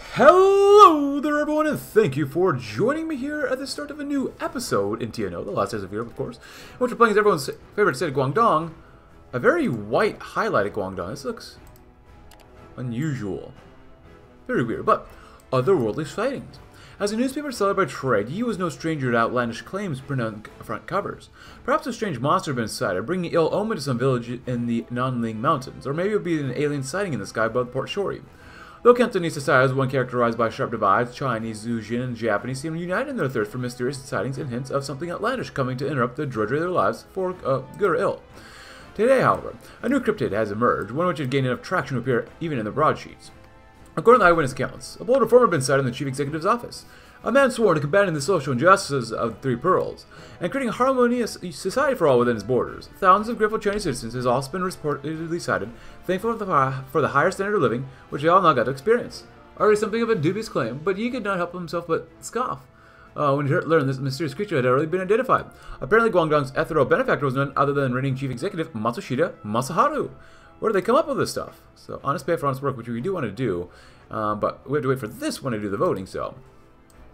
Hello there, everyone, and thank you for joining me here at the start of a new episode in TNO, the last days of Europe, of course, which we're playing is everyone's favorite city, Guangdong. A very white highlighted Guangdong. This looks unusual. Very weird, but otherworldly sightings. As a newspaper seller by trade, he was no stranger to outlandish claims printed on front covers. Perhaps a strange monster had been sighted, bringing ill omen to some village in the Nanling Mountains, or maybe it would be an alien sighting in the sky above Port Shori. Though Cantonese society is one characterized by sharp divides, Chinese, Zhujian, and Japanese seem united in their thirst for mysterious sightings and hints of something outlandish coming to interrupt the drudgery of their lives for uh, good or ill. Today, however, a new cryptid has emerged, one which had gained enough traction to appear even in the broadsheets. According to eyewitness accounts, a bold reformer had been sighted in the chief executive's office. A man sworn to combating the social injustices of the Three Pearls, and creating a harmonious society for all within its borders. Thousands of grateful Chinese citizens has also been reportedly cited, thankful for the, for the higher standard of living, which they all now got to experience. Already something of a dubious claim, but Yi could not help himself but scoff. Uh, when he learned this mysterious creature had already been identified. Apparently, Guangdong's ethereal benefactor was none other than reigning chief executive Matsushita Masaharu. Where did they come up with this stuff? So, honest pay for honest work, which we do want to do, uh, but we have to wait for this one to do the voting, so.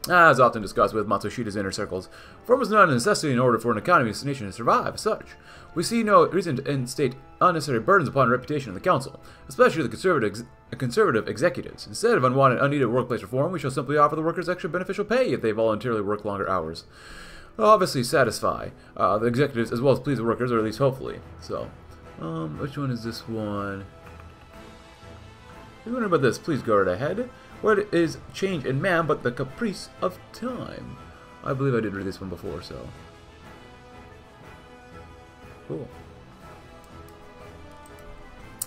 As often discussed with Matsushita's inner circles, reform is not a necessity in order for an economy nation to survive as such. We see no reason to instate unnecessary burdens upon the reputation of the council, especially the conservative, ex conservative executives. Instead of unwanted, unneeded workplace reform, we shall simply offer the workers extra beneficial pay if they voluntarily work longer hours. They'll obviously satisfy uh, the executives as well as please the workers, or at least hopefully. So, um, which one is this one? If you wonder about this, please go right ahead. What is change in man but the caprice of time? I believe I did read this one before, so. Cool.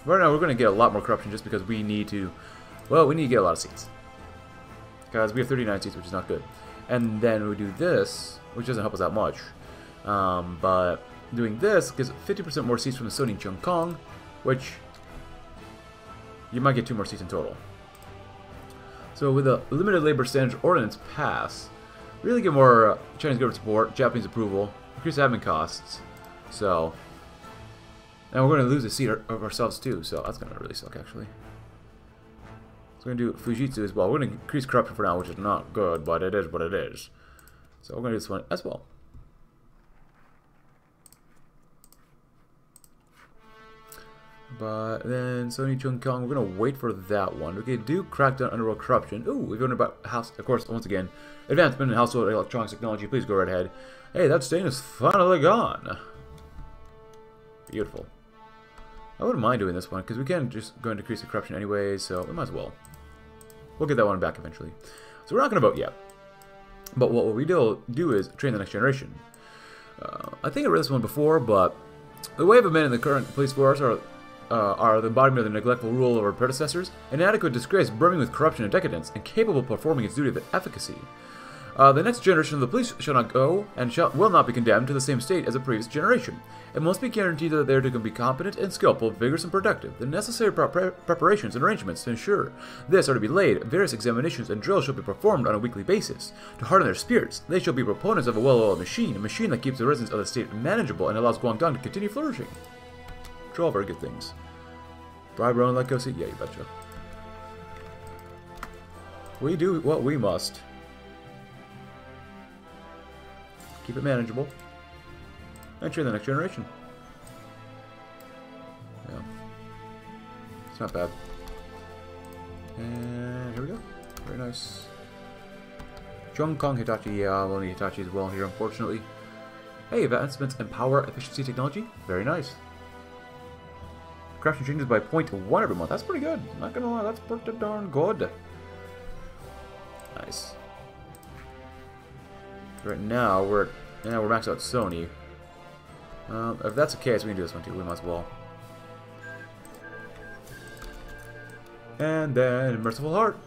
Right now, we're going to get a lot more corruption just because we need to... Well, we need to get a lot of seats. Because we have 39 seats, which is not good. And then we do this, which doesn't help us that much. Um, but doing this gives 50% more seats from the Sony Chung Kong, which you might get two more seats in total. So with a limited labor standards ordinance pass, really get more uh, Chinese government support, Japanese approval, increase admin costs. So, and we're going to lose a seat of ourselves too, so that's going to really suck actually. So we're going to do Fujitsu as well. We're going to increase corruption for now, which is not good, but it is what it is. So we're going to do this one as well. But then Sony Chung Kong, we're gonna wait for that one. Can do Crackdown Underworld Corruption. Ooh, we've learned about house, of course, once again, advancement in household electronics technology. Please go right ahead. Hey, that stain is finally gone. Beautiful. I wouldn't mind doing this one because we can just go and decrease the corruption anyway, so we might as well. We'll get that one back eventually. So we're not gonna vote yet. But what we do do is train the next generation. Uh, I think I read this one before, but the wave of men in the current police force are uh, are the embodiment of the neglectful rule of our predecessors, inadequate disgrace brimming with corruption and decadence, incapable of performing its duty with efficacy. Uh, the next generation of the police shall not go and shall, will not be condemned to the same state as the previous generation. It must be guaranteed that they are to be competent and skillful, vigorous and productive. The necessary pre preparations and arrangements to ensure this are to be laid. Various examinations and drills shall be performed on a weekly basis. To harden their spirits, they shall be proponents of a well-oiled machine, a machine that keeps the residents of the state manageable and allows Guangdong to continue flourishing. All very good things. Bribe Rowan let go see? Yeah, you betcha. We do what we must. Keep it manageable. Train the next generation. Yeah. It's not bad. And here we go. Very nice. Chung Kong Hitachi. Yeah, we'll need Hitachi as well here, unfortunately. Hey, advancements in power efficiency technology. Very nice. Corruption changes by 0.1 every month. That's pretty good. Not gonna lie, that's pretty darn good. Nice. Right now, we're yeah, we're maxed out Sony. Um, if that's the case, we can do this one too. We might as well. And then Merciful Heart.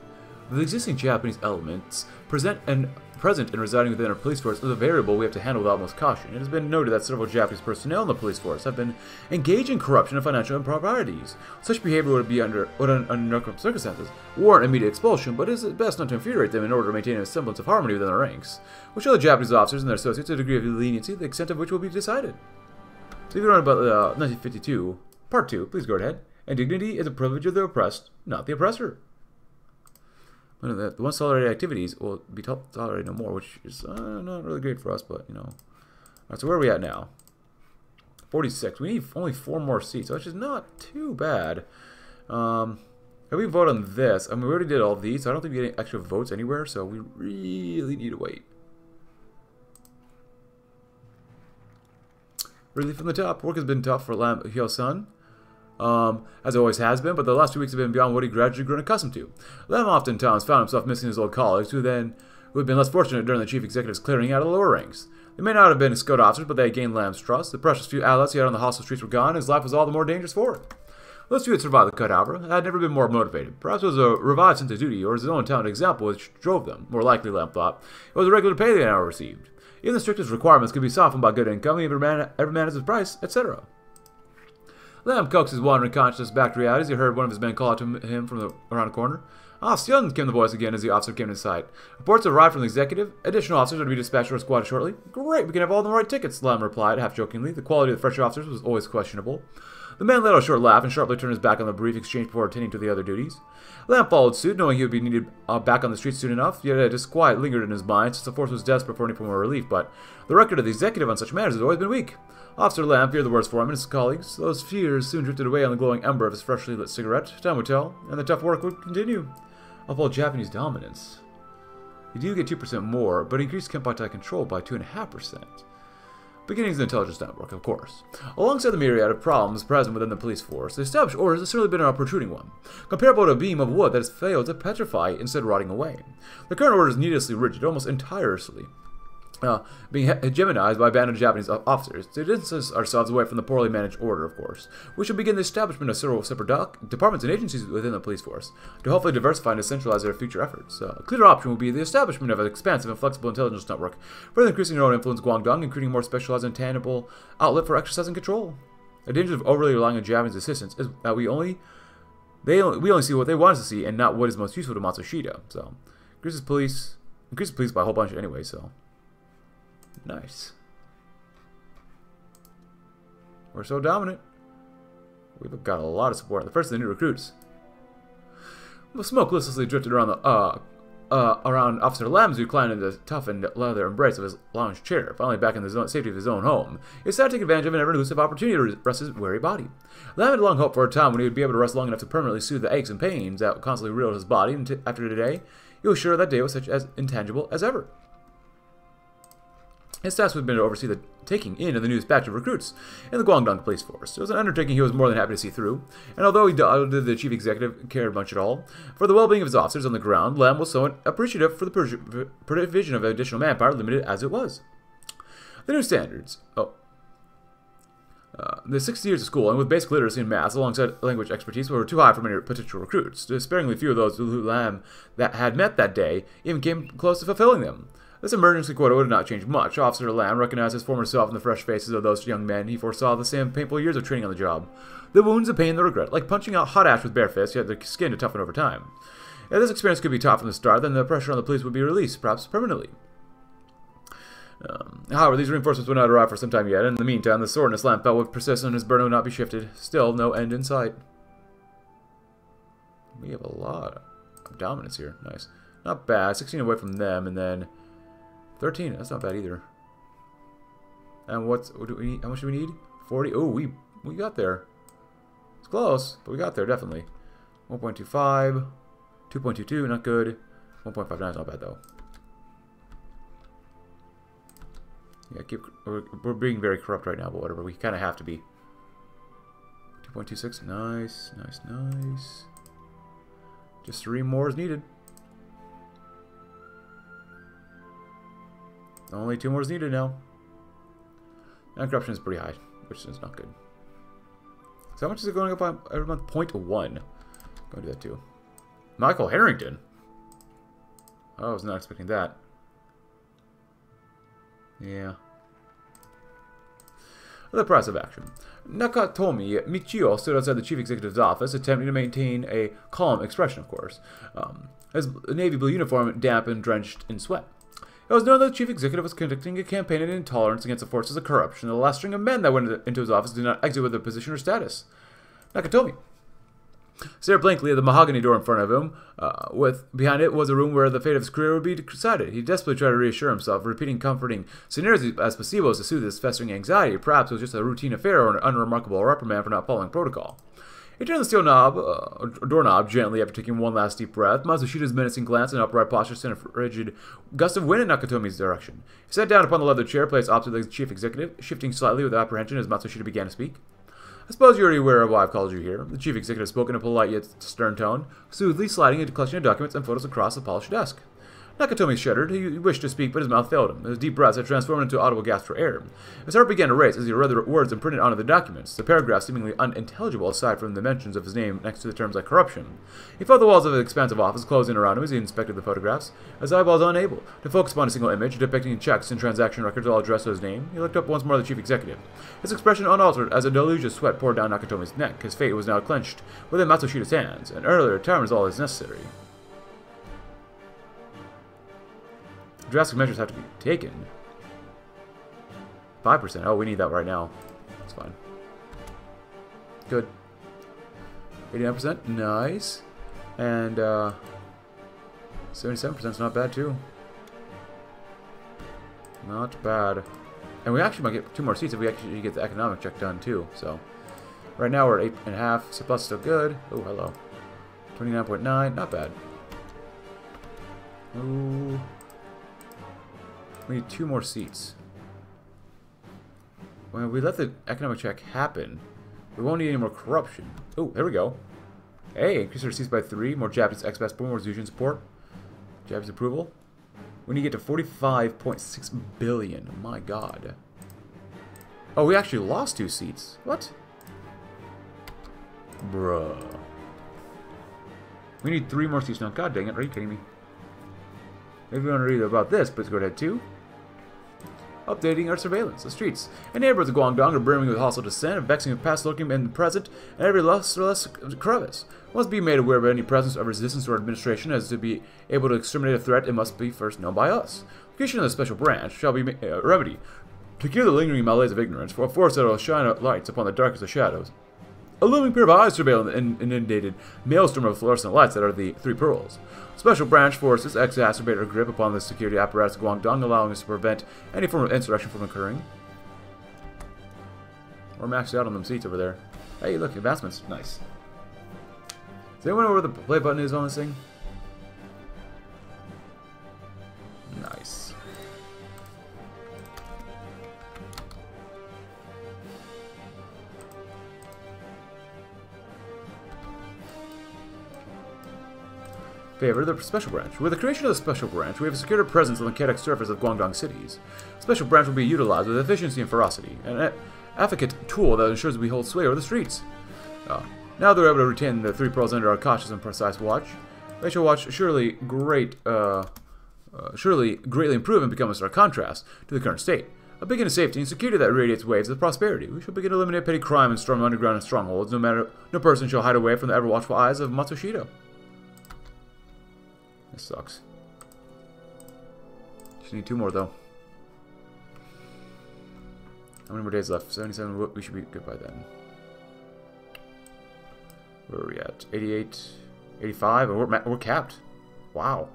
The existing Japanese elements present and present and residing within our police force is a variable we have to handle with utmost caution. It has been noted that several Japanese personnel in the police force have been engaged in corruption and financial improprieties. Such behavior would be under, would under no circumstances warrant immediate expulsion, but it is best not to infuriate them in order to maintain a semblance of harmony within their ranks. We'll show the Japanese officers and their associates a degree of leniency, the extent of which will be decided. So if you learn about uh, 1952, Part 2, please go ahead. And dignity is a privilege of the oppressed, not the oppressor. The, ones tolerated activities will be tolerated no more, which is uh, not really great for us, but, you know. Alright, so where are we at now? 46. We need only four more seats, which is not too bad. Um, if we vote on this, I mean, we already did all these, so I don't think we get any extra votes anywhere, so we really need to wait. Really from the top. Work has been tough for Lam Hyo Sun um, as it always has been, but the last few weeks have been beyond what he gradually grown accustomed to. Lam oftentimes found himself missing his old colleagues, who then who had been less fortunate during the chief executive's clearing out of the lower ranks. They may not have been Scout officers, but they had gained Lam's trust. The precious few allies he had on the hostile streets were gone, and his life was all the more dangerous for it. Those two had survived the cut, however, had never been more motivated. Perhaps it was a revived sense of duty, or his own talent example which drove them. More likely, Lamb thought, it was the regular pay they now received. Even the strictest requirements could be softened by good income, every man, every man has his price, etc. Lam coaxed his wandering consciousness back to reality as he heard one of his men call out to him from the, around a corner. Ah, Sion, came the voice again as the officer came in sight. Reports arrived from the executive. Additional officers are to be dispatched to our squad shortly. Great, we can have all the right tickets, Lam replied, half jokingly. The quality of the fresh officers was always questionable. The man let out a short laugh and sharply turned his back on the brief exchange before attending to the other duties. Lam followed suit, knowing he would be needed uh, back on the street soon enough, yet a disquiet lingered in his mind, since the force was desperate for any form of relief, but the record of the executive on such matters has always been weak. Officer Lam feared the worst for him and his colleagues. Those fears soon drifted away on the glowing ember of his freshly lit cigarette. Time would tell, and the tough work would continue. Of all Japanese dominance. You do get 2% more, but increased Kempeitai control by 2.5%. Beginnings of the intelligence network, of course. Alongside the myriad of problems present within the police force, the established order has certainly been a protruding one, comparable to a beam of wood that has failed to petrify instead rotting away. The current order is needlessly rigid, almost entirely uh, being hegemonized by a band of Japanese officers to distance ourselves away from the poorly managed order, of course. We should begin the establishment of several separate departments and agencies within the police force to hopefully diversify and decentralize their future efforts. Uh, a clearer option would be the establishment of an expansive and flexible intelligence network, further increasing our own influence in Guangdong and creating a more specialized and tangible outlet for exercising control. A danger of overly relying on Japanese assistance is that we only they only, we only see what they want us to see and not what is most useful to Matsushita. So, increases police increases police by a whole bunch anyway. So. Nice. We're so dominant. We've got a lot of support. The first of the new recruits. The smoke listlessly drifted around the uh, uh, around Officer Lam's who climbed into the toughened leather embrace of his lounge chair, finally back in the zone, safety of his own home. He decided to take advantage of an ever-elusive opportunity to rest his weary body. Lamb had long hoped for a time when he would be able to rest long enough to permanently soothe the aches and pains that constantly reeled his body, and after today, he was sure that day was such as intangible as ever. His task would been to oversee the taking in of the newest batch of recruits in the Guangdong Police Force. It was an undertaking he was more than happy to see through, and although he doubted the chief executive cared much at all for the well-being of his officers on the ground, Lam was somewhat appreciative for the provision of additional manpower, limited as it was. The new standards. Oh. Uh, the 60 years of school, and with basic literacy and math alongside language expertise, were too high for many potential recruits. Despairingly few of those who Lam that had met that day even came close to fulfilling them. This emergency quota would not change much. Officer Lam recognized his former self in the fresh faces of those young men. He foresaw the same painful years of training on the job. The wounds, the pain, the regret, like punching out hot ash with bare fists, yet the skin to toughen over time. If this experience could be taught from the start, then the pressure on the police would be released, perhaps permanently. Um, however, these reinforcements would not arrive for some time yet. In the meantime, the soreness Lam felt would persist and his burden would not be shifted. Still, no end in sight. We have a lot of dominance here. Nice. Not bad. 16 away from them, and then 13, that's not bad either. And what's, what do we need? How much do we need? 40, oh, we, we got there. It's close, but we got there, definitely. 1.25, 2.22, not good. 1.59 is not bad, though. Yeah, keep, we're, we're being very corrupt right now, but whatever, we kind of have to be. 2.26, nice, nice, nice. Just three more is needed. Only two more is needed now. Corruption is pretty high, which is not good. So how much is it going up by every month? Point one. Go do that too. Michael Harrington. Oh, I was not expecting that. Yeah. The price of action. Nakatomi Michio stood outside the chief executive's office, attempting to maintain a calm expression, of course. Um, his navy blue uniform damp and drenched in sweat. It was known that the chief executive was conducting a campaign of intolerance against the forces of corruption, the last string of men that went into his office did not exit with their position or status. Nakatomi. Stared blankly at the mahogany door in front of him. Uh, with behind it was a room where the fate of his career would be decided. He desperately tried to reassure himself, repeating comforting scenarios as placebos to soothe his festering anxiety. Perhaps it was just a routine affair or an unremarkable reprimand for not following protocol. He turned the steel knob, uh, doorknob gently after taking one last deep breath. Matsushita's menacing glance and upright posture sent a frigid gust of wind in Nakatomi's direction. He sat down upon the leather chair placed opposite the chief executive, shifting slightly with apprehension as Matsushita began to speak. I suppose you're already aware of why I've called you here. The chief executive spoke in a polite yet stern tone, smoothly sliding a collection of documents and photos across the polished desk. Nakatomi shuddered. He wished to speak, but his mouth failed him. His deep breaths had transformed into audible gasps for air. His heart began to race as he read the words imprinted onto the documents, the paragraphs seemingly unintelligible aside from the mentions of his name next to the terms like corruption. He felt the walls of his expansive office closing around him as he inspected the photographs. His eyeballs unable to focus upon a single image, depicting checks and transaction records all addressed to his name, he looked up once more at the chief executive. His expression unaltered as a deluge of sweat poured down Nakatomi's neck. His fate was now clenched within Matsushita's hands, and earlier time all as necessary. Drastic measures have to be taken. 5%. Oh, we need that right now. That's fine. Good. 89%. Nice. And, uh... 77% is not bad, too. Not bad. And we actually might get two more seats if we actually get the economic check done, too. So, right now we're at 8.5. Surplus still good. Oh, hello. 29.9. Not bad. Ooh. We need two more seats. When we let the economic check happen, we won't need any more corruption. Oh, there we go. Hey, increase our seats by three. More Japanese expats more Zushin support. Japanese approval. We need to get to 45.6 billion. My god. Oh, we actually lost two seats. What? Bruh. We need three more seats now. God dang it, are you kidding me? Maybe we want to read about this, but let's go ahead too updating our surveillance. The streets and neighborhoods of Guangdong are brimming with hostile dissent and vexing with past looking in the present and every less or less crevice. Must be made aware of any presence of resistance or administration as to be able to exterminate a threat it must be first known by us. The creation of the special branch shall be a uh, remedy to cure the lingering malaise of ignorance, for a force that will shine lights upon the darkest of shadows. A looming pair of eyes surveil the inundated maelstrom of fluorescent lights that are the Three Pearls. Special branch forces exacerbate our grip upon the security apparatus of Guangdong, allowing us to prevent any form of insurrection from occurring. We're maxed out on them seats over there. Hey, look, advancements. Nice. Does anyone know where the play button is on this thing? Nice. Favor the Special Branch. With the creation of the Special Branch, we have secured a presence on the chaotic surface of Guangdong cities. Special Branch will be utilized with efficiency and ferocity, an efficient tool that ensures we hold sway over the streets. Uh, now that we're able to retain the three pearls under our cautious and precise watch, they shall watch surely great, uh, uh, surely greatly improve and become a stark contrast to the current state. A beacon of safety and security that radiates waves of prosperity. We shall begin to eliminate petty crime and storm underground strongholds. No matter, no person shall hide away from the ever watchful eyes of Matsushita. This sucks. Just need two more, though. How many more days left? 77. We should be good by then. Where are we at? 88, 85? We're, we're capped. Wow.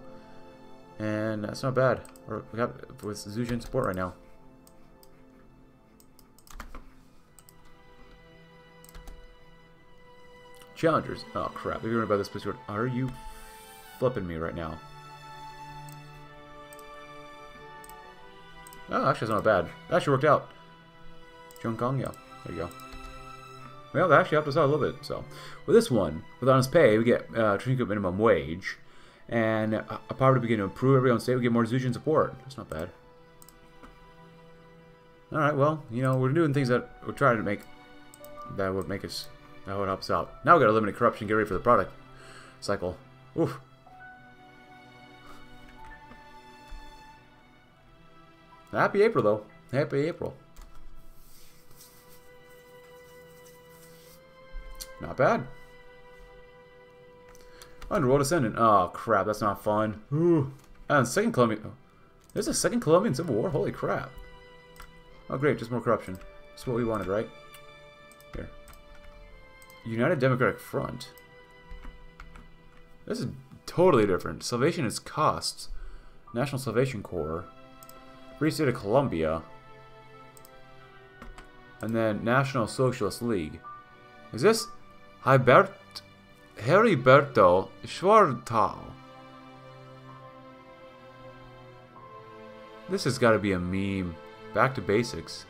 And that's not bad. We're capped with Zushin support right now. Challengers. Oh crap. If you're about this place, are you flipping me right now. Oh, actually, it's not bad. It actually worked out. Kong, yeah. There you go. Well, that actually helped us out a little bit. So, with this one, with honest pay, we get uh, minimum wage, and a power to begin to improve everyone's state. We get more Zushin support. That's not bad. All right, well, you know, we're doing things that we're trying to make that would make us that would help us out. Now we got to eliminate corruption, get ready for the product cycle. Oof. Happy April, though. Happy April. Not bad. Underworld Ascendant. Oh, crap. That's not fun. Ooh. And second Colombian... Oh. There's a second Colombian Civil War? Holy crap. Oh, great. Just more corruption. That's what we wanted, right? Here. United Democratic Front. This is totally different. Salvation is costs. National Salvation Corps. Free State of Colombia. And then National Socialist League. Is this Hybert Heriberto Schwartau? This has got to be a meme. Back to basics.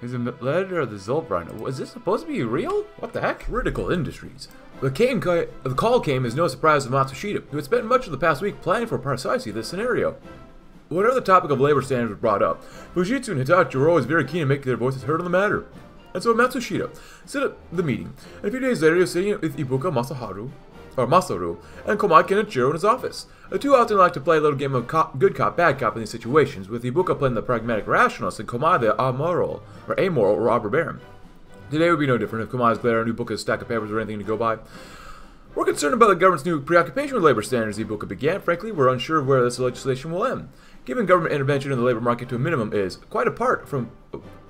He's the letter of the Zolbrine. Was this supposed to be real? What the heck? Critical Industries. The, came, the call came as no surprise to Matsushita, who had spent much of the past week planning for precisely this scenario. Whenever the topic of labor standards was brought up, Fujitsu and Hitachi were always very keen to make their voices heard on the matter. And so Matsushita set up the meeting, and a few days later he was sitting with Ibuka Masaharu, or Masaru, and Komai Kenichiro in his office. The two often like to play a little game of cop, good cop, bad cop in these situations, with Ibuka playing the pragmatic rationalist and Komai the amoral, or amoral robber baron. Today would be no different if Komai's glare book Ibuka's stack of papers or anything to go by. We're concerned about the government's new preoccupation with labor standards, Ibuka began. Frankly, we're unsure of where this legislation will end. Giving government intervention in the labor market to a minimum is, quite apart from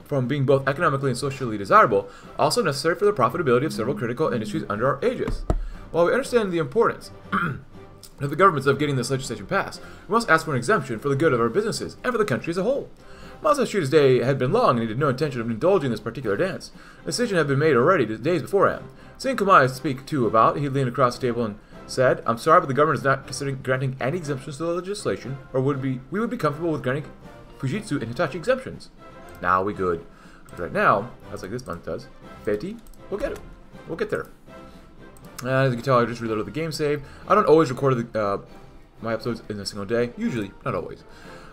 from being both economically and socially desirable, also necessary for the profitability of several critical industries under our aegis. While we understand the importance of the governments of getting this legislation passed, we must ask for an exemption for the good of our businesses and for the country as a whole. Matsushita's day had been long and he had no intention of indulging in this particular dance. A decision had been made already days beforehand. Seeing Komai speak too about, he leaned across the table and said, I'm sorry, but the government is not considering granting any exemptions to the legislation, or would be we would be comfortable with granting Fujitsu and Hitachi exemptions. Now we good. right now, that's like this month does, 50, we'll get it. We'll get there. And as you can tell, I just reloaded the game save. I don't always record the, uh, my episodes in a single day. Usually, not always.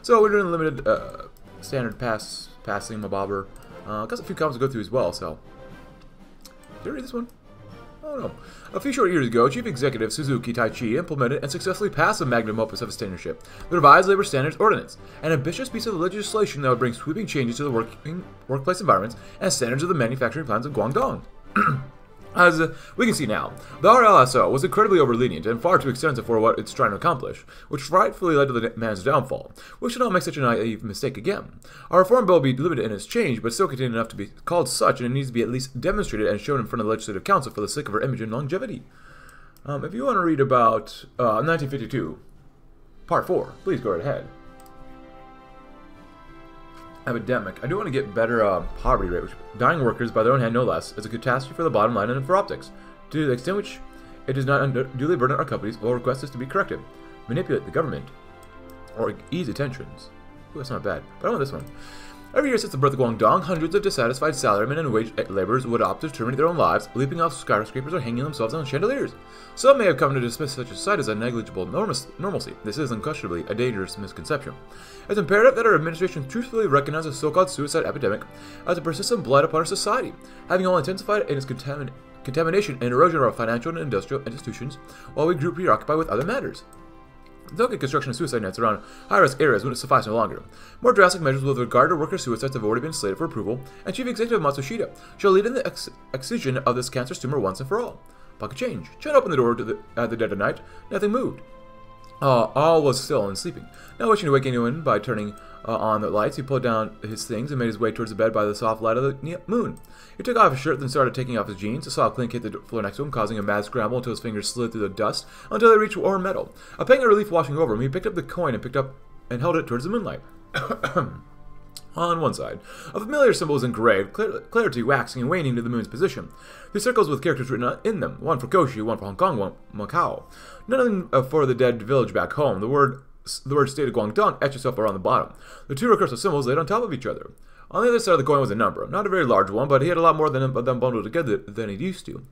So we're doing limited uh, standard pass passing mabobber. Uh, got a few comments to go through as well, so. Did I read this one? Oh no. A few short years ago, Chief Executive Suzuki Taichi implemented and successfully passed the magnum opus of his tenureship, the Revised Labor Standards Ordinance, an ambitious piece of legislation that would bring sweeping changes to the working, workplace environments and standards of the manufacturing plants of Guangdong. As we can see now, the RLSO was incredibly overlenient and far too extensive for what it's trying to accomplish, which rightfully led to the man's downfall. We should not make such a naive mistake again. Our reform bill will be limited in its change, but still contained enough to be called such, and it needs to be at least demonstrated and shown in front of the Legislative Council for the sake of our image and longevity. Um, if you want to read about uh, 1952, Part 4, please go right ahead epidemic. I do want to get better uh, poverty rate, which dying workers by their own hand no less is a catastrophe for the bottom line and for optics. To the extent which it does not unduly burden our companies, we'll request this to be corrected. Manipulate the government. Or ease attentions. Ooh, that's not bad. But I want this one. Every year since the birth of Guangdong, hundreds of dissatisfied salarymen and wage eh, laborers would opt to terminate their own lives, leaping off skyscrapers or hanging themselves on chandeliers. Some may have come to dismiss such a sight as a negligible normalcy. This is unquestionably a dangerous misconception. It's imperative that our administration truthfully recognize the so-called suicide epidemic as a persistent blight upon our society, having all intensified in its contamin contamination and erosion of our financial and industrial institutions, while we grew preoccupied with other matters. Don't construction of suicide nets around high-risk areas wouldn't suffice no longer. More drastic measures with regard to worker suicides have already been slated for approval, and Chief Executive Matsushita shall lead in the ex excision of this cancerous tumor once and for all. Pocket change. Chen opened the door the, at the dead of night. Nothing moved. Uh, all was still and sleeping. Not wishing to wake anyone by turning uh, on the lights, he pulled down his things and made his way towards the bed by the soft light of the moon. He took off his shirt, then started taking off his jeans. A soft clink hit the floor next to him, causing a mad scramble until his fingers slid through the dust until they reached warm metal. A pang of relief washing over him, he picked up the coin and picked up and held it towards the moonlight. on one side. A familiar symbol is engraved, clar clarity waxing and waning to the moon's position. Two circles with characters written in them, one for Koshi, one for Hong Kong, one Macau. None of them for the dead village back home. The word the word state of Guangdong etched itself around the bottom. The two recursive symbols laid on top of each other. On the other side of the coin was a number, not a very large one, but he had a lot more than them bundled together than he'd used to.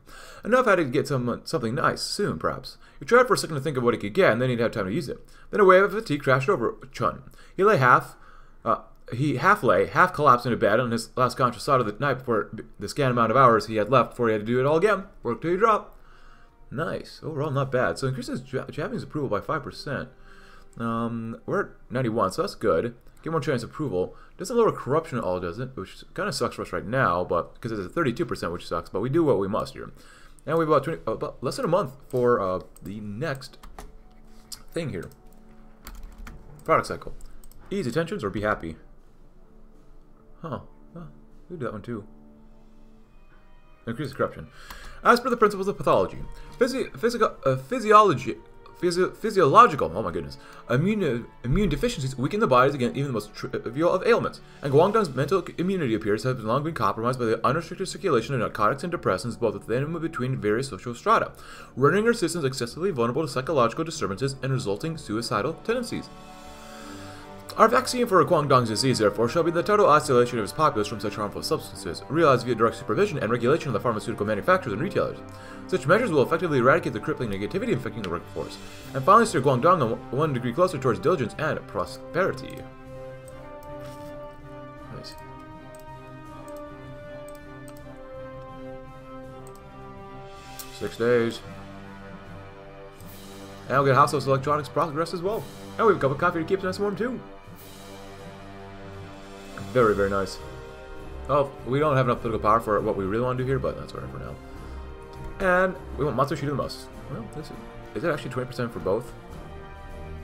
Enough had he to get some something nice soon, perhaps. He tried for a second to think of what he could get, and then he'd have time to use it. Then a wave of fatigue crashed over Chun. He lay half, uh, he half lay, half collapsed into bed on his last conscious thought of the night before the scant amount of hours he had left before he had to do it all again. Work till you drop. Nice. Overall, not bad. So increases Japanese approval by 5%. Um, we're at 91, so that's good. Get more Chinese approval. Doesn't lower corruption at all, does it? Which kind of sucks for us right now, but because it's at 32%, which sucks. But we do what we must here. And we have about, 20, about less than a month for uh, the next thing here. Product cycle. Ease attentions or be happy. Huh. Oh, we do that one too. increases corruption. As per the principles of pathology, physi physical, uh, physiology, physio physiological, oh my goodness, immune, immune deficiencies weaken the bodies against even the most trivial of ailments, and Guangdong's mental immunity appears to have long been compromised by the unrestricted circulation of narcotics and depressants both within and between various social strata, rendering her systems excessively vulnerable to psychological disturbances and resulting suicidal tendencies. Our vaccine for Guangdong's disease, therefore, shall be the total isolation of its populace from such harmful substances, realized via direct supervision and regulation of the pharmaceutical manufacturers and retailers. Such measures will effectively eradicate the crippling negativity infecting the workforce, and finally steer Guangdong one degree closer towards diligence and prosperity. Nice. Six days. And we'll get household electronics progress as well. And we have a cup of coffee to keep us warm too. Very, very nice. Oh, we don't have enough political power for what we really want to do here, but that's alright for now. And we want Matsushita the most. Well, this is, is it actually 20% for both?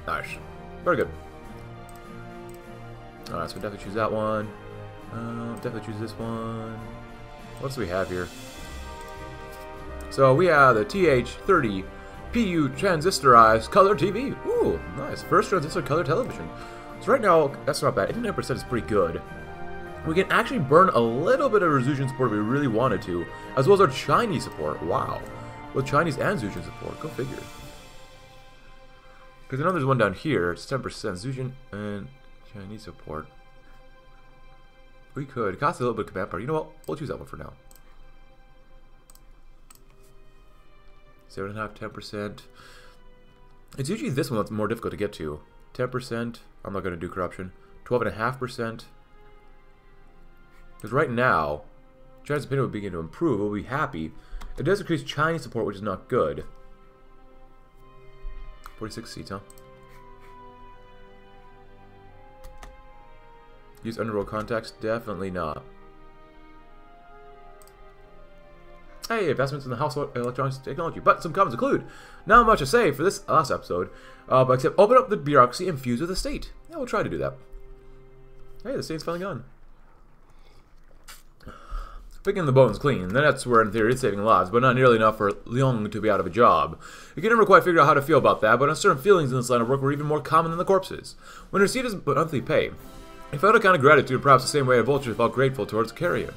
Nice. Very good. Alright, so we definitely choose that one. Uh, definitely choose this one. What else do we have here? So we have the TH30 PU transistorized color TV. Ooh, nice. First transistor color television. So right now, that's not bad. 89% is pretty good. We can actually burn a little bit of our support if we really wanted to, as well as our Chinese support. Wow. With Chinese and Zhujian support. Go figure. Because I know there's one down here. It's 10% Zhujian and Chinese support. We could. It costs a little bit of command power. You know what? We'll choose that one for now. 7.5%, 10%. It's usually this one that's more difficult to get to. 10%. I'm not going to do corruption. 12.5%. Because right now, China's opinion will begin to improve. We'll be happy. It does increase Chinese support, which is not good. 46 seats, huh? Use underworld contacts? Definitely not. Hey, investments in the household electronics technology. But some comments include, not much to say for this last episode, uh, but except open up the bureaucracy and fuse with the state. Yeah, we'll try to do that. Hey, the state's finally gone. Picking the bones clean, that's where in theory it's saving lives, but not nearly enough for Liang to be out of a job. You can never quite figure out how to feel about that, but uncertain feelings in this line of work were even more common than the corpses. When received as monthly pay, he felt a kind of gratitude, perhaps the same way a vulture felt grateful towards carrion.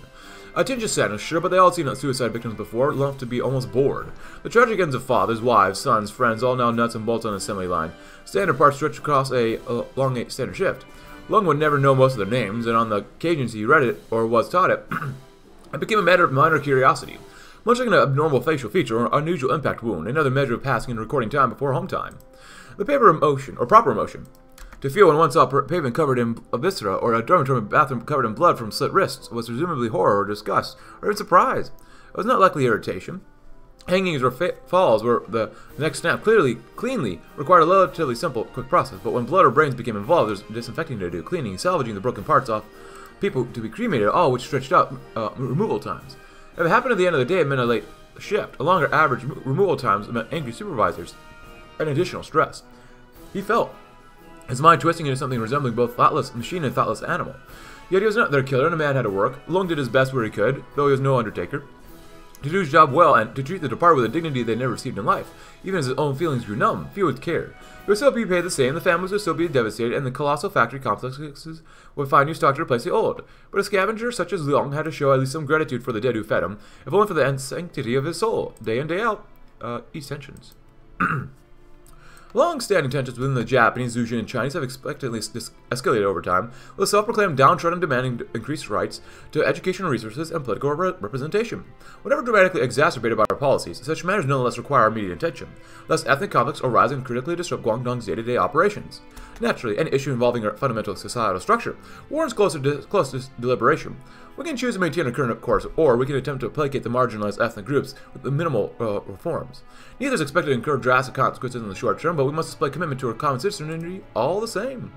A tinge of sadness, sure, but they all seen suicide victims before, enough to be almost bored. The tragic ends of fathers, wives, sons, friends, all now nuts and bolts on the assembly line. Standard parts stretched across a, uh, a long standard shift. Lung would never know most of their names, and on the occasions he read it or was taught it, It became a matter of minor curiosity, much like an abnormal facial feature or unusual impact wound, another measure of passing and recording time before home time. The paper emotion, or proper emotion, to feel when one saw pavement covered in a viscera or a dormitory bathroom covered in blood from slit wrists was presumably horror or disgust, or even surprise. It was not likely irritation. Hangings or falls were the next snap clearly, cleanly required a relatively simple, quick process, but when blood or brains became involved, there's disinfecting to do, cleaning, salvaging the broken parts off people to be cremated, all which stretched out uh, removal times. If it happened at the end of the day, it meant a late shift. A longer average removal times meant angry supervisors and additional stress. He felt his mind twisting into something resembling both thoughtless machine and thoughtless animal. Yet he was not their killer, and a man had to work. Long did his best where he could, though he was no undertaker to do his job well and to treat the departed with a dignity they never received in life. Even as his own feelings grew numb, few would care. He would still be paid the same, the families would still be devastated, and the colossal factory complexes would find new stock to replace the old. But a scavenger such as Liang had to show at least some gratitude for the dead who fed him, if only for the sanctity of his soul, day in day out. Uh, East tensions. Long-standing tensions within the Japanese, Zhujian, and Chinese have expectantly escalated over time, with the self-proclaimed downtrodden demanding increased rights to educational resources and political re representation. Whenever dramatically exacerbated by our policies, such matters nonetheless require immediate attention, lest ethnic conflicts arise and critically disrupt Guangdong's day-to-day -day operations. Naturally, any issue involving our fundamental societal structure warrants closer to, close deliberation. We can choose to maintain our current course, or we can attempt to placate the marginalized ethnic groups with minimal uh, reforms. Neither is expected to incur drastic consequences in the short term, but we must display commitment to our common citizenry all the same.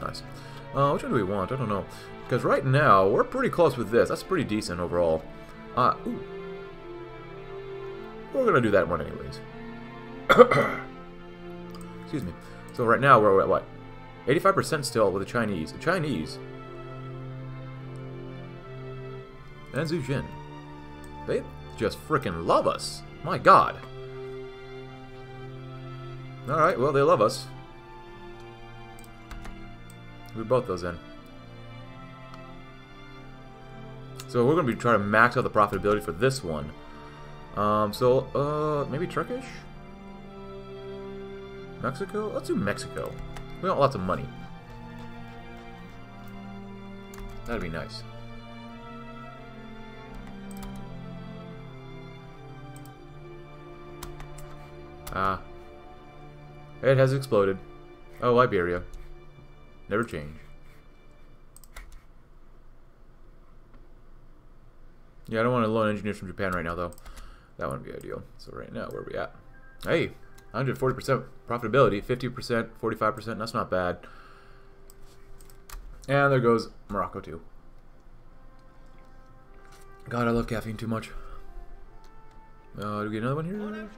Nice. Uh, which one do we want? I don't know. Because right now, we're pretty close with this. That's pretty decent overall. Uh, ooh. We're going to do that one anyways. Excuse me. So right now, we're at what? 85% still with the Chinese. The Chinese And Zujin. They just freaking love us. My god. Alright, well, they love us. We both those in. So we're going to be trying to max out the profitability for this one. Um, so, uh, maybe Turkish? Mexico? Let's do Mexico. We want lots of money. That'd be nice. Ah. It has exploded. Oh, Liberia. Never change. Yeah, I don't want to loan engineers from Japan right now, though. That wouldn't be ideal. So right now, where are we at? Hey, 140% profitability, 50%, 45%. That's not bad. And there goes Morocco, too. God, I love caffeine too much. Uh, do we get another one here?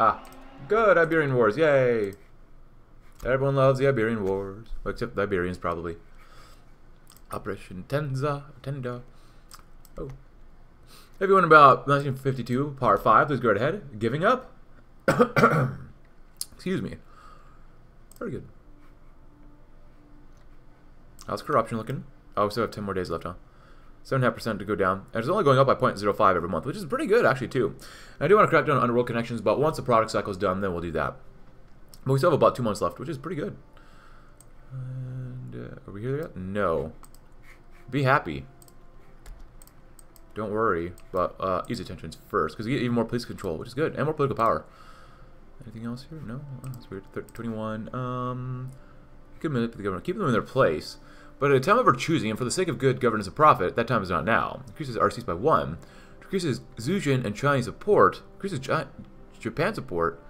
Ah, good, Iberian Wars, yay! Everyone loves the Iberian Wars, except the Iberians, probably. Operation Tenza, Tenda. Oh. Everyone about 1952, Part 5, please go ahead. Giving up? Excuse me. Very good. How's corruption looking? Oh, we still have 10 more days left, huh? 7.5% to go down. And it's only going up by 0.05 every month, which is pretty good, actually, too. And I do want to crack down on underworld connections, but once the product cycle is done, then we'll do that. But we still have about two months left, which is pretty good. And, uh, are we here yet? No. Be happy. Don't worry, but uh, ease attentions first, because you get even more police control, which is good, and more political power. Anything else here? No? Oh, that's weird. 21. Um, good manipulate the government. Keep them in their place. But at a time of our choosing, and for the sake of good governance and profit, that time is not now. Increases RCs by 1. Decreases Zujin and Chinese support. Increases Japan support.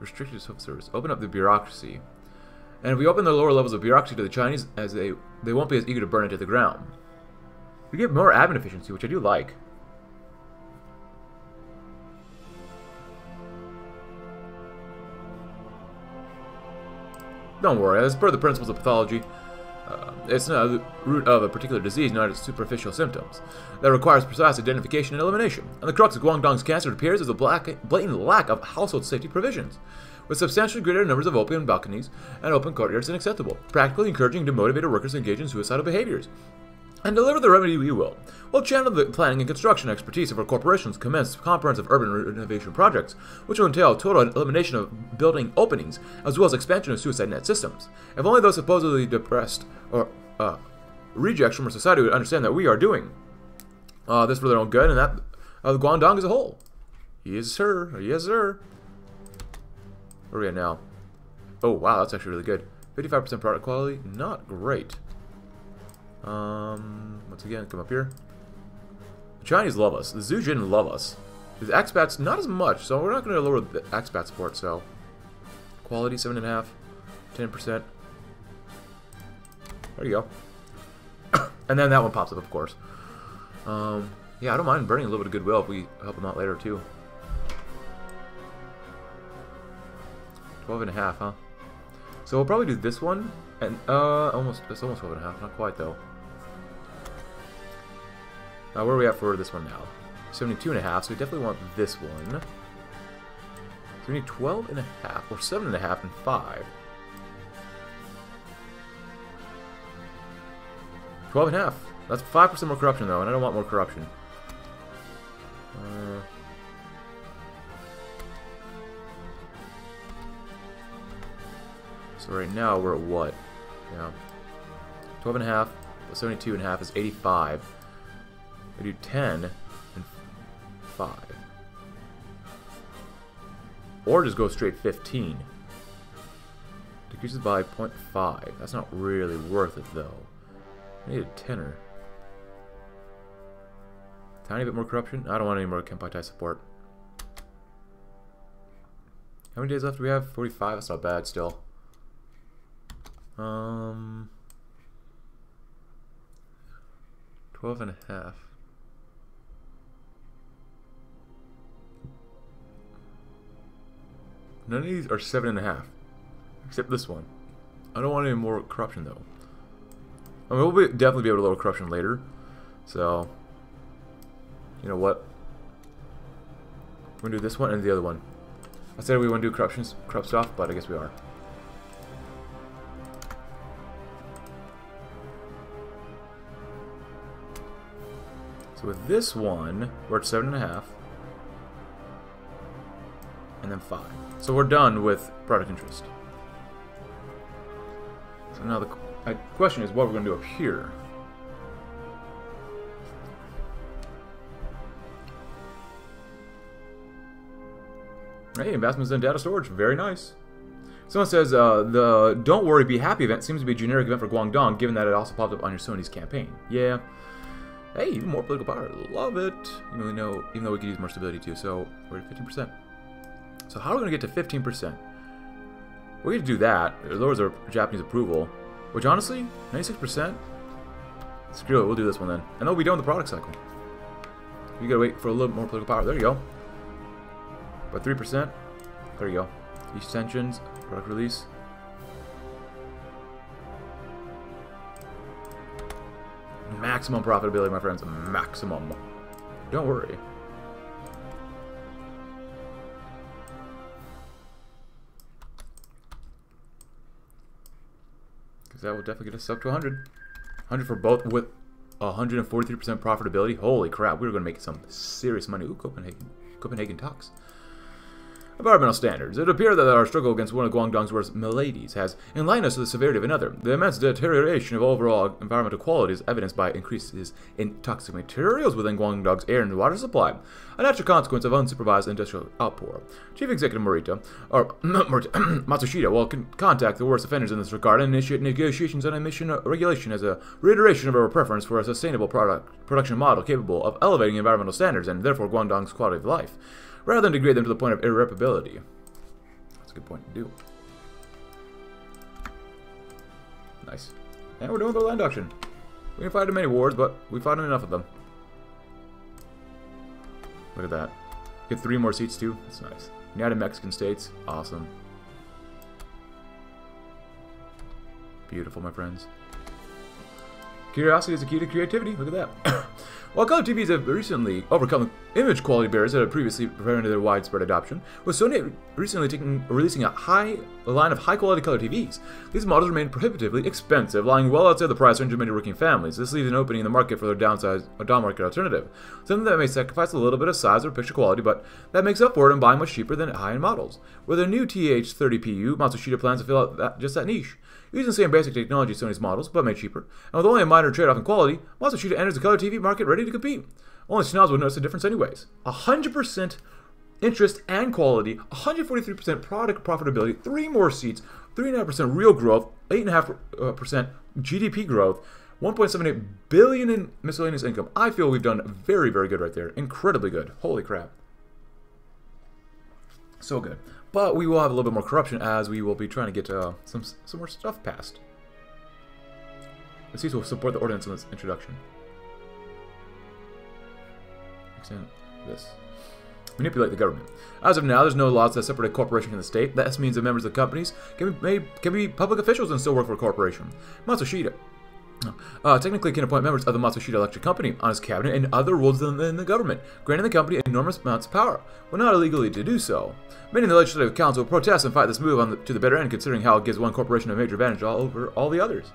Restricted civil service. Open up the bureaucracy. And if we open the lower levels of bureaucracy to the Chinese, as they they won't be as eager to burn it to the ground. We get more admin efficiency, which I do like. Don't worry, as per the principles of pathology, uh, it's not the root of a particular disease, not its superficial symptoms. That requires precise identification and elimination. And the crux of Guangdong's cancer, appears, is a black, blatant lack of household safety provisions. With substantially greater numbers of open balconies and open courtyards than acceptable, practically encouraging demotivated workers to engage in suicidal behaviors. And deliver the remedy we will. We'll channel the planning and construction expertise of our corporations to commence comprehensive urban renovation projects, which will entail total elimination of building openings, as well as expansion of suicide net systems. If only those supposedly depressed or uh, rejects from our society would understand that we are doing uh, this for their own good and that of Guangdong as a whole. Yes, sir. Yes, sir. Where are we at now? Oh, wow, that's actually really good. 55% product quality, not great. Um, once again, come up here. The Chinese love us. The Zujin love us. The expats, not as much, so we're not going to lower the expat support, so. Quality, 7.5, 10%. There you go. and then that one pops up, of course. Um, yeah, I don't mind burning a little bit of goodwill if we help them out later, too. 12 and a half, huh? So we'll probably do this one, and, uh, almost, it's almost 12 and a half, not quite, though. Uh, where are we at for this one now? 72 and a half, so we definitely want this one. So we need 12 and a half, or 7 and a half and 5. 12 and a half. That's 5% more corruption, though, and I don't want more corruption. Uh, so right now, we're at what? Yeah. 12 and a half, 72 and a half is 85. Do 10 and 5. Or just go straight 15. Decreases by 0.5. That's not really worth it, though. I need a tenner. Tiny bit more corruption? I don't want any more Kempeitai support. How many days left do we have? 45? That's not bad still. Um... 12 and a half. None of these are seven and a half. Except this one. I don't want any more corruption though. I mean, we'll be, definitely be able to lower corruption later. So, You know what? We're gonna do this one and the other one. I said we to do corruption, corrupt stuff, but I guess we are. So with this one, we're at seven and a half. And then five. So we're done with product interest. So now the question is what we're going to do up here. Hey, investments in data storage. Very nice. Someone says, uh, the Don't Worry, Be Happy event seems to be a generic event for Guangdong, given that it also popped up on your Sony's campaign. Yeah. Hey, even more political power. Love it. Even though, even though we could use more stability too. So, we're at 15%. So how are we going to get to 15%? We're going to do that. It lowers our Japanese approval. Which, honestly, 96%? Screw it, we'll do this one then. And then we'll be done with the product cycle. You gotta wait for a little more political power. There you go. But 3%. There you go. Extensions, product release. Maximum profitability, my friends. Maximum. Don't worry. Because that will definitely get us up to 100. 100 for both with 143% profitability. Holy crap, we are going to make some serious money. Ooh, Copenhagen. Copenhagen talks. Environmental standards. It appears that our struggle against one of Guangdong's worst maladies has enlightened us to the severity of another. The immense deterioration of overall environmental quality is evidenced by increases in toxic materials within Guangdong's air and water supply, a natural consequence of unsupervised industrial outpour. Chief Executive Morita, or Matsushita, will con contact the worst offenders in this regard and initiate negotiations on emission regulation as a reiteration of our preference for a sustainable product production model capable of elevating environmental standards and therefore Guangdong's quality of life rather than degrade them to the point of irreparability. That's a good point to do. Nice. And we're doing the land auction. We didn't fight in many wars, but we fought enough of them. Look at that. Get three more seats too. That's nice. United Mexican States. Awesome. Beautiful, my friends. Curiosity is the key to creativity. Look at that. While color TVs have recently overcome image quality barriers that had previously prevented their widespread adoption, with Sony recently taking, releasing a high a line of high-quality color TVs. These models remain prohibitively expensive, lying well outside the price range of many working families. This leaves an opening in the market for their downsized a down-market alternative. Something that may sacrifice a little bit of size or picture quality, but that makes up for it in buying much cheaper than high-end models. With their new TH30PU, Matsushita plans to fill out that, just that niche. Using the same basic technology as Sony's models, but made cheaper, and with only a minor trade-off in quality, Matsushita enters the color TV market ready to compete. Only snobs would notice the difference anyways. 100% interest and quality, 143% product profitability, 3 more seats, 3.5% real growth, 8.5% uh, GDP growth, 1.78 billion in miscellaneous income. I feel we've done very, very good right there. Incredibly good. Holy crap. So good. But we will have a little bit more corruption as we will be trying to get uh, some some more stuff passed. Let's see will support the ordinance in this introduction. Extend this. Manipulate the government. As of now, there's no laws that separate a corporation from the state. That means that members of companies can be can be public officials and still work for a corporation. Matsushita uh, technically can appoint members of the Matsushita Electric Company on his cabinet and other roles than the government, granting the company enormous amounts of power, but not illegally to do so. Many in the Legislative Council protest and fight this move the, to the better end, considering how it gives one corporation a major advantage all over all the others.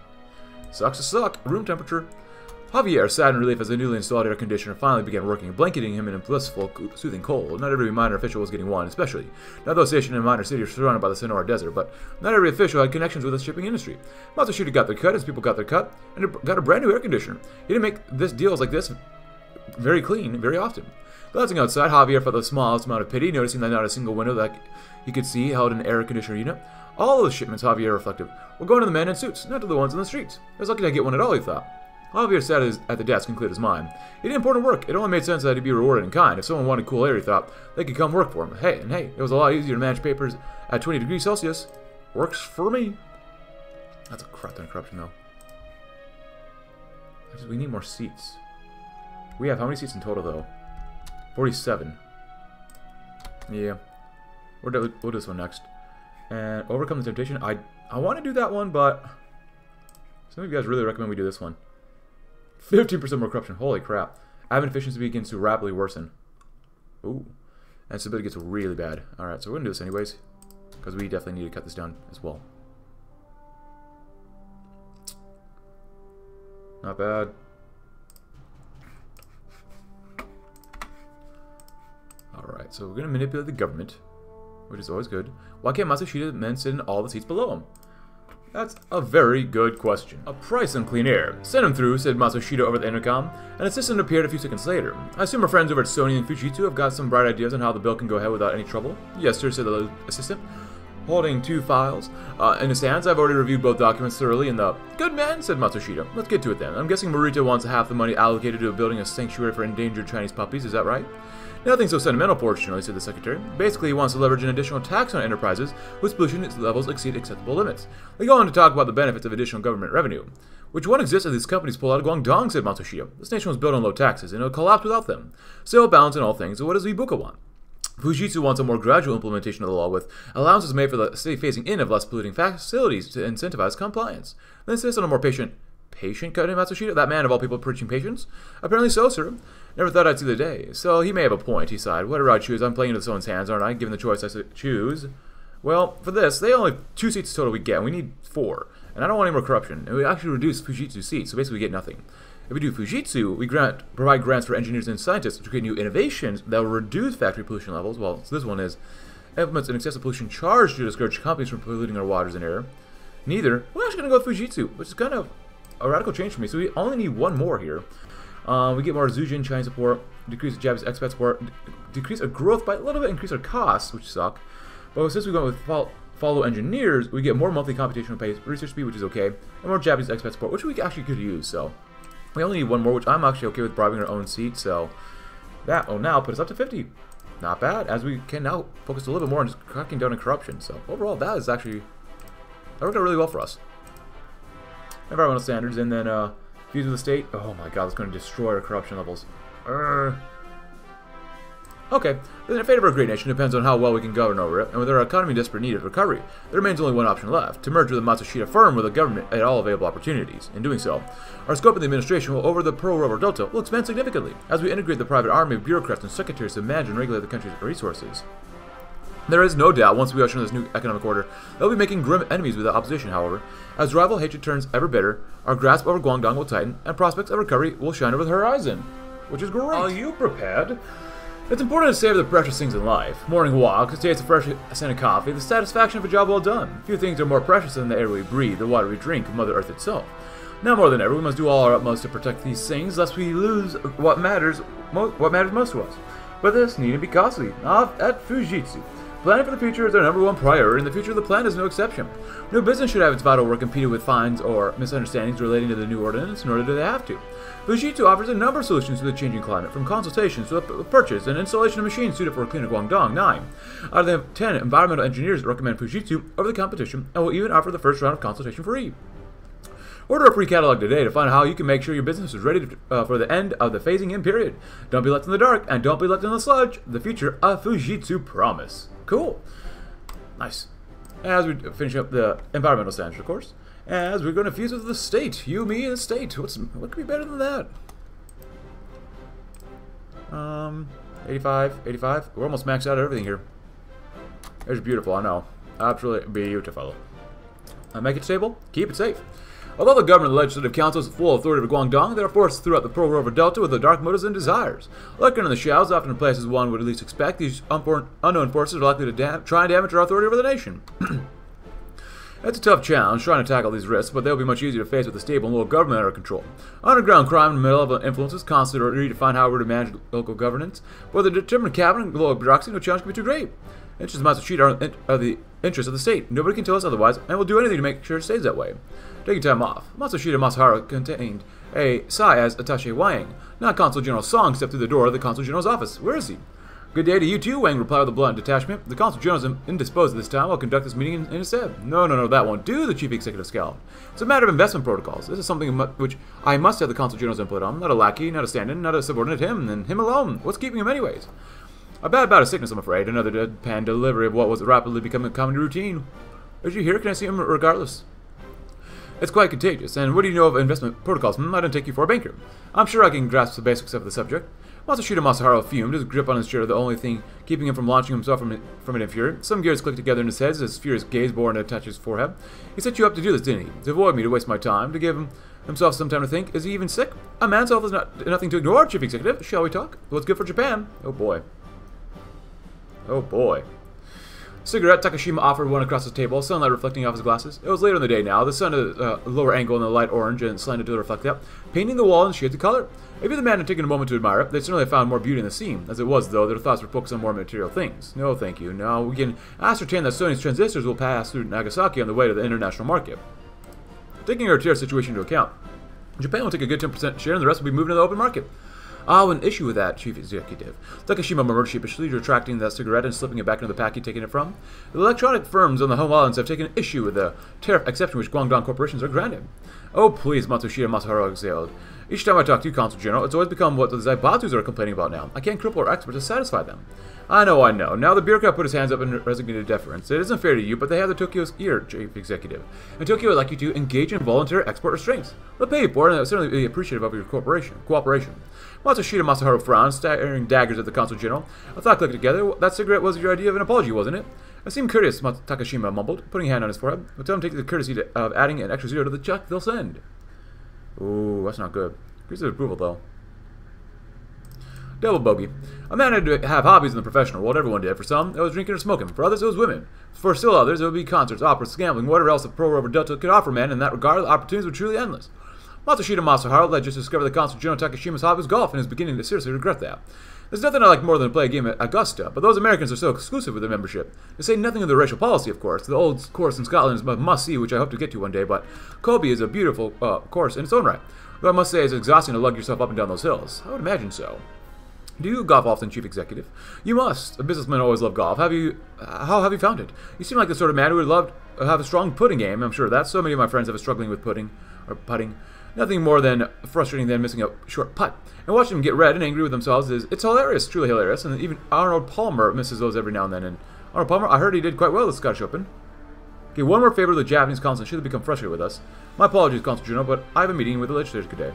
Sucks to suck. Room temperature. Javier sighed in relief as the newly installed air conditioner finally began working, blanketing him in a blissful, soothing cold. Not every minor official was getting one, especially not those stationed in minor city surrounded by the Sonora Desert, but not every official had connections with the shipping industry. Matsushita got their cut, his people got their cut, and got a brand new air conditioner. He didn't make this deals like this very clean very often. Glancing outside, Javier felt the smallest amount of pity, noticing that not a single window that he could see held an air conditioner unit. All of the shipments, Javier reflected, were going to the men in suits, not to the ones in the streets. I was lucky to get one at all, he thought. Javier sat at the desk and cleared his mind. He did important work. It only made sense that he'd be rewarded in kind. If someone wanted cool air, he thought, they could come work for him. Hey, and hey, it was a lot easier to manage papers at 20 degrees Celsius. Works for me. That's a crap ton of corruption, though. We need more seats. We have how many seats in total, though? 47. Yeah. We'll do, we'll do this one next. And Overcome the Temptation. I, I want to do that one, but... Some of you guys really recommend we do this one. 15% more corruption. Holy crap. Admin efficiency begins to rapidly worsen. Ooh. And stability gets really bad. Alright, so we're going to do this anyways. Because we definitely need to cut this down as well. Not bad. Alright, so we're going to manipulate the government, which is always good. Why can't Matsushita men sit in all the seats below him? That's a very good question. A price on clean air. Send him through, said Matsushita over the intercom. An assistant appeared a few seconds later. I assume our friends over at Sony and Fujitsu have got some bright ideas on how the bill can go ahead without any trouble. Yes, sir, said the assistant. Holding two files uh, in his hands, I've already reviewed both documents thoroughly, and the good man said Matsushita. Let's get to it then. I'm guessing Morita wants half the money allocated to building a sanctuary for endangered Chinese puppies. Is that right? Nothing so sentimental, fortunately, said the secretary. Basically, he wants to leverage an additional tax on enterprises whose pollution levels exceed acceptable limits. They go on to talk about the benefits of additional government revenue. Which one exists if these companies pull out of Guangdong, said Matsushita. This nation was built on low taxes, and it'll collapse without them. Still, balance in all things, so what does Ibuka want? Fujitsu wants a more gradual implementation of the law with allowances made for the city phasing in of less polluting facilities to incentivize compliance. They insist on a more patient patient Kone Matsushita? That man of all people preaching patience? Apparently so, sir. Never thought I'd see the day. So he may have a point, he sighed. Whatever I choose, I'm playing into someone's hands, aren't I? Given the choice I choose. Well, for this, they only have two seats total we get. We need four. And I don't want any more corruption. And we actually reduce Fujitsu's seats, so basically we get nothing. If we do Fujitsu, we grant provide grants for engineers and scientists to create new innovations that will reduce factory pollution levels. Well, so this one is implements an excessive pollution charge to discourage companies from polluting our waters and air. Neither. We're actually going to go with Fujitsu, which is kind of a radical change for me. So we only need one more here. Uh, we get more Zujin Chinese support, decrease Japanese expat support, decrease our growth by a little bit, increase our costs, which suck. But since we went with follow, follow engineers, we get more monthly computational pace, research speed, which is okay, and more Japanese expat support, which we actually could use. So we only need one more, which I'm actually okay with bribing our own seat. So that will now put us up to 50. Not bad, as we can now focus a little bit more on just cracking down on corruption. So overall, that is actually that worked out really well for us environmental standards, and then uh, fuse the state. Oh my god, it's going to destroy our corruption levels. Urgh. Okay, the fate of our great nation depends on how well we can govern over it, and with our economy in desperate need of recovery, there remains only one option left, to merge with the Matsushita firm with the government at all available opportunities. In doing so, our scope of the administration will, over the Pearl River Delta will expand significantly, as we integrate the private army of bureaucrats and secretaries to manage and regulate the country's resources. There is no doubt, once we usher in this new economic order, they'll be making grim enemies with the opposition, however. As rival hatred turns ever bitter, our grasp over Guangdong will tighten, and prospects of recovery will shine over the horizon. Which is great. Are you prepared? It's important to savor the precious things in life. Morning walk, a taste of fresh scent of coffee, the satisfaction of a job well done. Few things are more precious than the air we breathe, the water we drink, Mother Earth itself. Now more than ever, we must do all our utmost to protect these things, lest we lose what matters, what matters most to us. But this needn't be costly. Not at Fujitsu. Planning for the future is our number one priority, and the future of the plan is no exception. No business should have its vital work impeded with fines or misunderstandings relating to the new ordinance, nor do they have to. Fujitsu offers a number of solutions to the changing climate, from consultations to the purchase and installation of machines suited for cleaner Guangdong 9. Out of the 10 environmental engineers recommend Fujitsu over the competition, and will even offer the first round of consultation free. Order a free catalog today to find out how you can make sure your business is ready to, uh, for the end of the phasing in period. Don't be left in the dark, and don't be left in the sludge. The future of Fujitsu promise. Cool. Nice. As we finish up the environmental standards, of course, as we're going to fuse with the state. You, me, and the state. What's what could be better than that? Um, 85, 85. We're almost maxed out everything here. It's beautiful, I know. Absolutely beautiful. Uh, make it stable, keep it safe. Although the government and legislative council has full authority over Guangdong, there are forces throughout the Pearl River Delta with their dark motives and desires. Lurking in the shadows, often in places one would at least expect, these unknown forces are likely to try and damage our authority over the nation. It's a tough challenge trying to tackle these risks, but they'll be much easier to face with a stable and local government under control. Underground crime and malevolent influences constantly redefine how we're to manage local governance. But a determined cabinet and local bureaucracy, no challenge can be too great. Interests of Matsushita are, are the interests of the state. Nobody can tell us otherwise, and we'll do anything to make sure it stays that way. Taking time off, Matsushita Masaharu contained a sigh as Attache Wang, not Consul General Song, stepped through the door of the Consul General's office. Where is he? Good day to you too, Wang replied with a blunt detachment. The Consul General is indisposed at this time. I'll conduct this meeting in, in his stead. No, no, no, that won't do, the Chief Executive scowled. It's a matter of investment protocols. This is something which I must have the Consul General's input on. Not a lackey, not a stand-in, not a subordinate him, and him alone. What's keeping him anyways? A bad bout of sickness, I'm afraid. Another deadpan delivery of what was rapidly becoming a common routine. Is you here? Can I see him regardless? It's quite contagious, and what do you know of investment protocols? Hmm, I don't take you for a banker. I'm sure I can grasp the basics of the subject. Matsushita Masaharu fumed, his grip on his chair the only thing keeping him from launching himself from it, from it in fury. Some gears clicked together in his head as his furious gaze bore and touched his forehead. He set you up to do this, didn't he? To avoid me, to waste my time, to give him himself some time to think. Is he even sick? A man's health is not nothing to ignore, Chief Executive. Shall we talk? What's good for Japan? Oh boy. Oh boy. Cigarette, Takashima offered one across the table, sunlight reflecting off his glasses. It was later in the day now, the sun at uh, a lower angle in the light orange and slanted to reflect that, painting the wall in shades of color. If the man had taken a moment to admire it, they certainly found more beauty in the scene. As it was, though, their thoughts were focused on more material things. No, thank you. Now, we can ascertain that Sony's transistors will pass through Nagasaki on the way to the international market. Taking our tier situation into account, Japan will take a good 10% share and the rest will be moving to the open market. I have an issue with that, Chief Executive. Takashima murmured sheepishly, retracting the cigarette and slipping it back into the pack he'd taken it from. The electronic firms on the home islands have taken issue with the tariff exception which Guangdong corporations are granted. Oh, please, Matsushita Masaharu exhaled. Each time I talk to you, Consul General, it's always become what the Zaibatsus are complaining about now. I can't cripple our experts to satisfy them. I know, I know. Now the bureaucrat put his hands up in resignated deference. It isn't fair to you, but they have the Tokyo's ear, Chief Executive. And Tokyo would like you to engage in voluntary export restraints. They'll pay and certainly be appreciative of your cooperation. cooperation. Matsushita Masaharu frowned, staring daggers at the Consul General. A thought clicked together. That cigarette was your idea of an apology, wasn't it? I seem courteous, Takashima mumbled, putting a hand on his forehead. But tell him to take the courtesy to, of adding an extra zero to the check they'll send. Ooh, that's not good. Increase of approval, though. Double bogey. A man had to have hobbies in the professional world. Everyone did. For some, it was drinking or smoking. For others, it was women. For still others, it would be concerts, operas, gambling, whatever else the Pearl River Delta could offer men. In that regard, the opportunities were truly endless. Matsushita Masaharu had just discovered that Consul General Takashima's hobby was golf and is beginning to seriously regret that. There's nothing I like more than to play a game at Augusta, but those Americans are so exclusive with their membership. To say nothing of the racial policy, of course. The old course in Scotland is a must-see, which I hope to get to one day, but Kobe is a beautiful uh, course in its own right. Though I must say it's exhausting to lug yourself up and down those hills. I would imagine so. Do you golf often, Chief Executive? You must. A businessman always love golf. Have you? How have you found it? You seem like the sort of man who would love to have a strong putting game. I'm sure that so many of my friends have struggling with putting or putting. Nothing more than frustrating than missing a short putt. And watching them get red and angry with themselves is it's hilarious, truly hilarious. And even Arnold Palmer misses those every now and then. And Arnold Palmer, I heard he did quite well at the Scottish Open. Okay, one more favor to the Japanese consul should have become frustrated with us. My apologies, Consul Juno, but I have a meeting with the legislators today.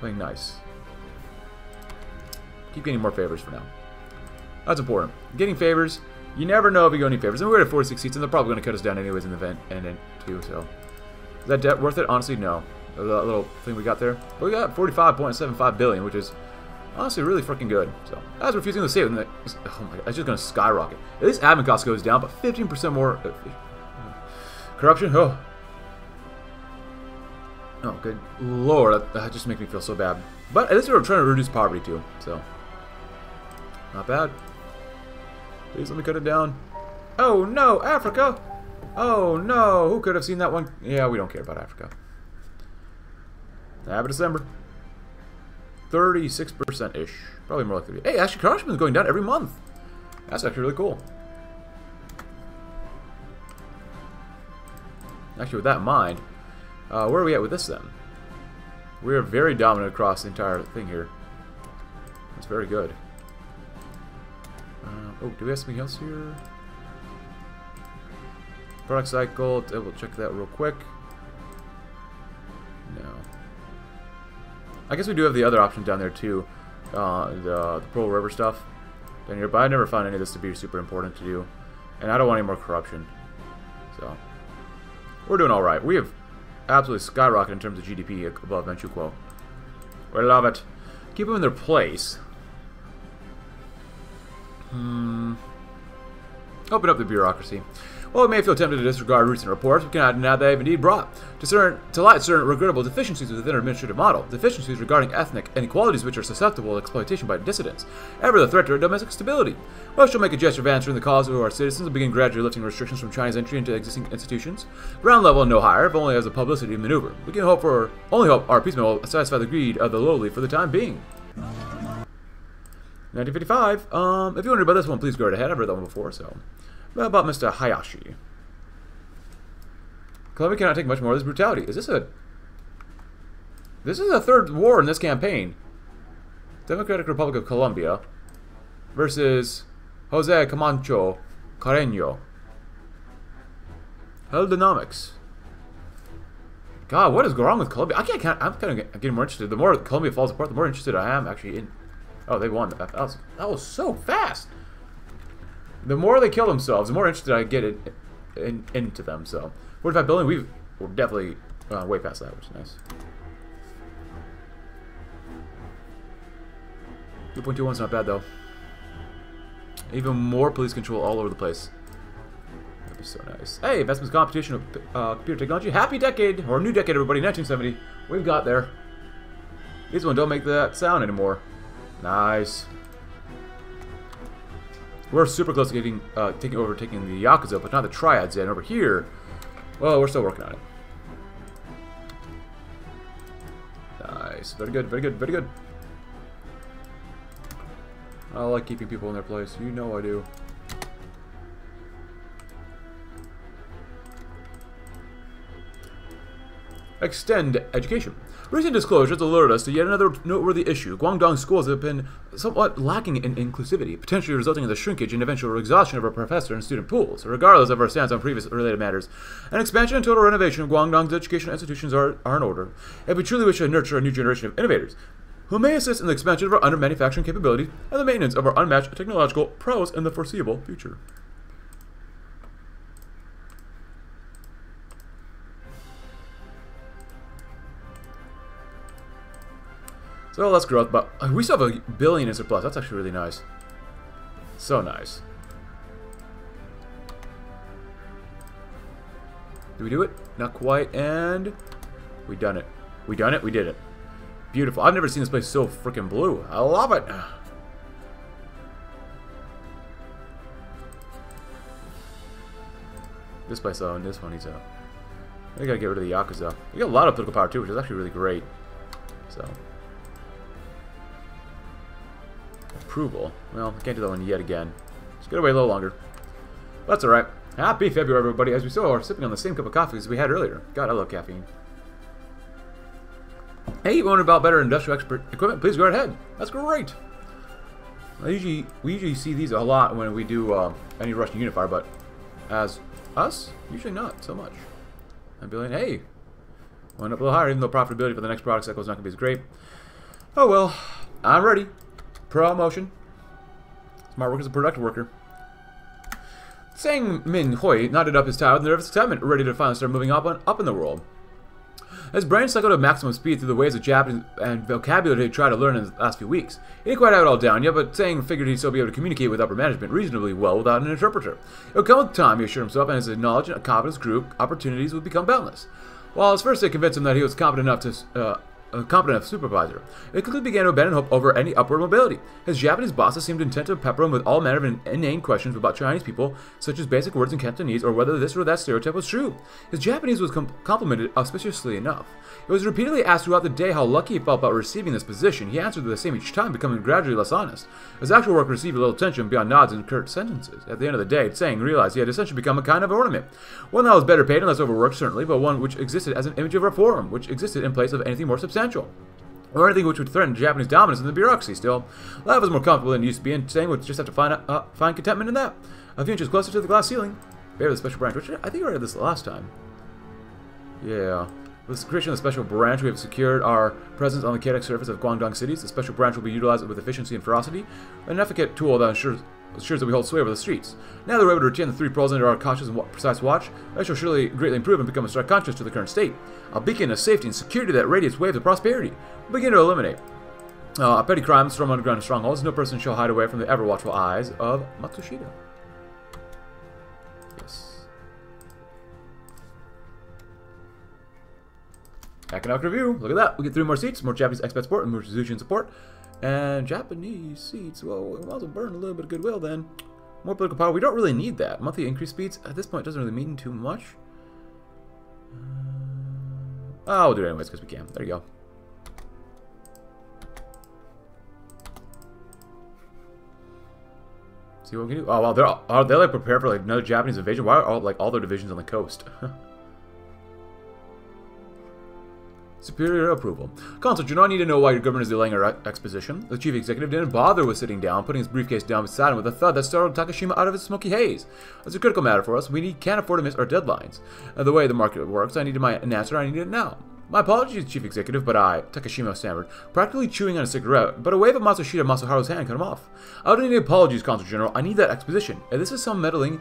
Playing nice. Keep getting more favors for now. That's important. Getting favors, you never know if you get any favors. And we're at 46 seats, and they're probably going to cut us down anyways in the event and then too. So, is that debt worth it? Honestly, no. That little thing we got there, but we got 45.75 billion, which is honestly really freaking good. So, I was refusing to it. And oh my god, it's just to skyrocket. At least admin cost goes down, but 15% more. Uh, corruption? Oh. Oh, good lord, that, that just makes me feel so bad. But at least we're trying to reduce poverty too, so. Not bad. Please let me cut it down. Oh no, Africa! Oh no, who could have seen that one? Yeah, we don't care about Africa. A December. 36%-ish. Probably more like 30. Hey, actually, going down every month. That's actually really cool. Actually, with that in mind, uh, where are we at with this then? We are very dominant across the entire thing here. That's very good. Uh, oh, do we have something else here? Product cycle, we'll check that real quick. No. I guess we do have the other option down there too. Uh, the, the Pearl River stuff down here, but I never found any of this to be super important to do. And I don't want any more corruption. So, we're doing alright. We have absolutely skyrocketed in terms of GDP above Manchukuo. We love it. Keep them in their place. Hmm. Open up the bureaucracy. While we may feel tempted to disregard recent reports, we cannot deny that they have indeed brought to, certain, to light certain regrettable deficiencies within our administrative model, deficiencies regarding ethnic inequalities which are susceptible to exploitation by dissidents, ever the threat to our domestic stability. We shall make a gesture of answering the cause of our citizens and begin gradually lifting restrictions from China's entry into existing institutions. Ground level no higher, if only as a publicity maneuver. We can hope for, only hope our appeasement will satisfy the greed of the lowly for the time being. 1955. Um, if you wonder about this one, please go right ahead. I've read that one before, so. About Mr. Hayashi? Colombia cannot take much more of this brutality. Is this a... This is a third war in this campaign. Democratic Republic of Colombia versus Jose Camacho Carreño. Heldenomics. God, what is going on with Colombia? I can't. can't I'm kind of getting more interested. The more Colombia falls apart, the more interested I am actually in. Oh, they won. That was that was so fast. The more they kill themselves, the more interested I get in, in, into them. So, 45 billion. We've we're definitely uh, way past that, which is nice. 2.21's not bad though. Even more police control all over the place. That'd be so nice. Hey, investments competition of uh, computer technology. Happy decade, or new decade, everybody. 1970. We've got there. These one don't make that sound anymore. Nice. We're super close to getting, uh, taking over, taking the Yakuza, but not the Triads. And over here, well, we're still working on it. Nice. Very good, very good, very good. I like keeping people in their place. You know I do. Extend education. Recent disclosures alerted us to yet another noteworthy issue. Guangdong schools have been somewhat lacking in inclusivity, potentially resulting in the shrinkage and eventual exhaustion of our professor and student pools. Regardless of our stance on previous related matters, an expansion and total renovation of Guangdong's educational institutions are, are in order. If we truly wish to nurture a new generation of innovators, who may assist in the expansion of our under manufacturing capability and the maintenance of our unmatched technological prowess in the foreseeable future. So less growth, but we still have a billion in surplus. That's actually really nice. So nice. Did we do it? Not quite, and we done it. We done it. We did it. Beautiful. I've never seen this place so freaking blue. I love it. This place though, and this one needs out. I gotta get rid of the Yakuza. We got a lot of political power too, which is actually really great. So. Approval. Well, I can't do that one yet again. Just gotta wait a little longer. That's alright. Happy February, everybody. As we saw, we're sipping on the same cup of coffee as we had earlier. God, I love caffeine. Hey, you wonder about better industrial expert equipment? Please go ahead. That's great. I usually we usually see these a lot when we do uh, any Russian Unifier, but as us, usually not so much. I'm feeling, hey, went up a little higher, even though profitability for the next product cycle is not going to be as great. Oh well, I'm ready. Promotion. Smart worker is a productive worker. Tsang Min Hui nodded up his towel with nervous excitement, ready to finally start moving up on, up in the world. His brain cycled at maximum speed through the ways of Japanese and vocabulary he'd tried to learn in the last few weeks. He didn't quite have it all down yet, but Tsang figured he'd still be able to communicate with upper management reasonably well without an interpreter. It would come with time, he assured himself, and his knowledge and confidence grew, opportunities would become boundless. While his first day convinced him that he was competent enough to uh, a competent supervisor. It quickly began to abandon hope over any upward mobility. His Japanese bosses seemed intent to pepper him with all manner of inane questions about Chinese people, such as basic words in Cantonese or whether this or that stereotype was true. His Japanese was com complimented auspiciously enough. He was repeatedly asked throughout the day how lucky he felt about receiving this position. He answered the same each time, becoming gradually less honest. His actual work received little attention beyond nods and curt sentences. At the end of the day, Tsang realized he had essentially become a kind of ornament. One that was better paid and less overworked, certainly, but one which existed as an image of reform, which existed in place of anything more substantial or anything which would threaten Japanese dominance in the bureaucracy still. Life was more comfortable than it used to be, and Tsang would just have to find, uh, find contentment in that. A few inches closer to the glass ceiling. Bear the special branch, which I think I read this last time. Yeah. With the creation of the special branch, we have secured our presence on the chaotic surface of Guangdong cities. The special branch will be utilized with efficiency and ferocity, an efficacious tool that ensures, ensures that we hold sway over the streets. Now that we're able to retain the three pearls under our cautious and precise watch, I shall surely greatly improve and become a stark contrast to the current state. A beacon of safety and security that radiates waves of prosperity. will begin to eliminate. Uh, petty crimes from underground strongholds. No person shall hide away from the ever-watchful eyes of Matsushita. Yes. Economic review. Look at that. We get three more seats, more Japanese expat support, and more Tsuchian support. And Japanese seats. Well, we might as well burn a little bit of goodwill then. More political power. We don't really need that. Monthly increase speeds at this point doesn't really mean too much. Uh, oh, we'll do it anyways because we can. There you go. See what we can do. Oh wow, they're are they like prepared for like another Japanese invasion? Why are all like all their divisions on the coast? superior approval. Consul General, not need to know why your government is delaying our exposition. The chief executive didn't bother with sitting down, putting his briefcase down beside him with a thud that startled Takashima out of his smoky haze. It's a critical matter for us. We need, can't afford to miss our deadlines. Uh, the way the market works, I needed my answer, I need it now. My apologies, Chief Executive, but I, Takashima stammered, practically chewing on a cigarette, but a wave of Matsushita Masaharu's hand cut him off. I don't need apologies, Consul General. I need that exposition. And this is some meddling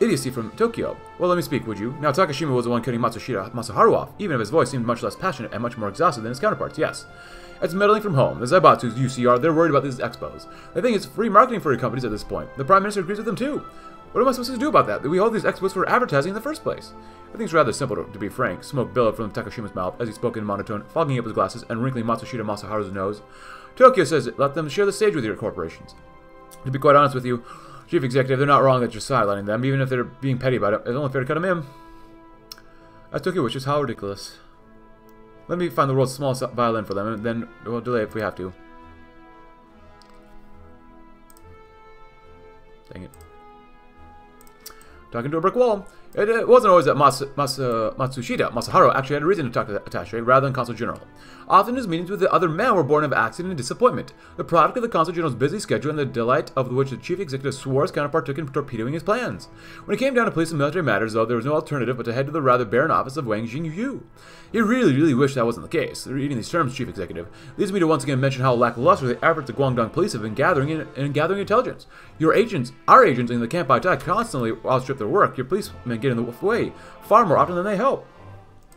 idiocy from Tokyo. Well, let me speak, would you? Now, Takashima was the one cutting Matsushita Masaharu off, even if his voice seemed much less passionate and much more exhausted than his counterparts, yes. It's meddling from home. The Zaibatsu's UCR, they're worried about these expos. They think it's free marketing for your companies at this point. The Prime Minister agrees with them too. What am I supposed to do about that? We hold these expos for advertising in the first place. I think it's rather simple, to, be frank. Smoke billowed from Takashima's mouth as he spoke in monotone, fogging up his glasses and wrinkling Matsushita Masaharu's nose. Tokyo says it. Let them share the stage with your corporations. To be quite honest with you, Chief Executive, they're not wrong that you're sidelining them, even if they're being petty about it. It's only fair to cut them in. As Tokyo wishes, how ridiculous. Let me find the world's smallest violin for them, and then we'll delay if we have to. Dang it. Talking to a brick wall. It, it wasn't always that Mas, Mas, uh, Matsushita, Masaharu, actually had a reason to talk to the attache rather than Consul General. Often his meetings with the other men were born of accident and disappointment, the product of the Consul General's busy schedule and the delight of which the chief executive swore his counterpart took in torpedoing his plans. When it came down to police and military matters, though, there was no alternative but to head to the rather barren office of Wang Jingyu. He really, really wished that wasn't the case. Reading these terms, chief executive, leads me to once again mention how lackluster the efforts of Guangdong police have been gathering in, in gathering intelligence. Your agents, our agents in the Kempeitai constantly outstrip their work. Your policemen get in the way far more often than they help.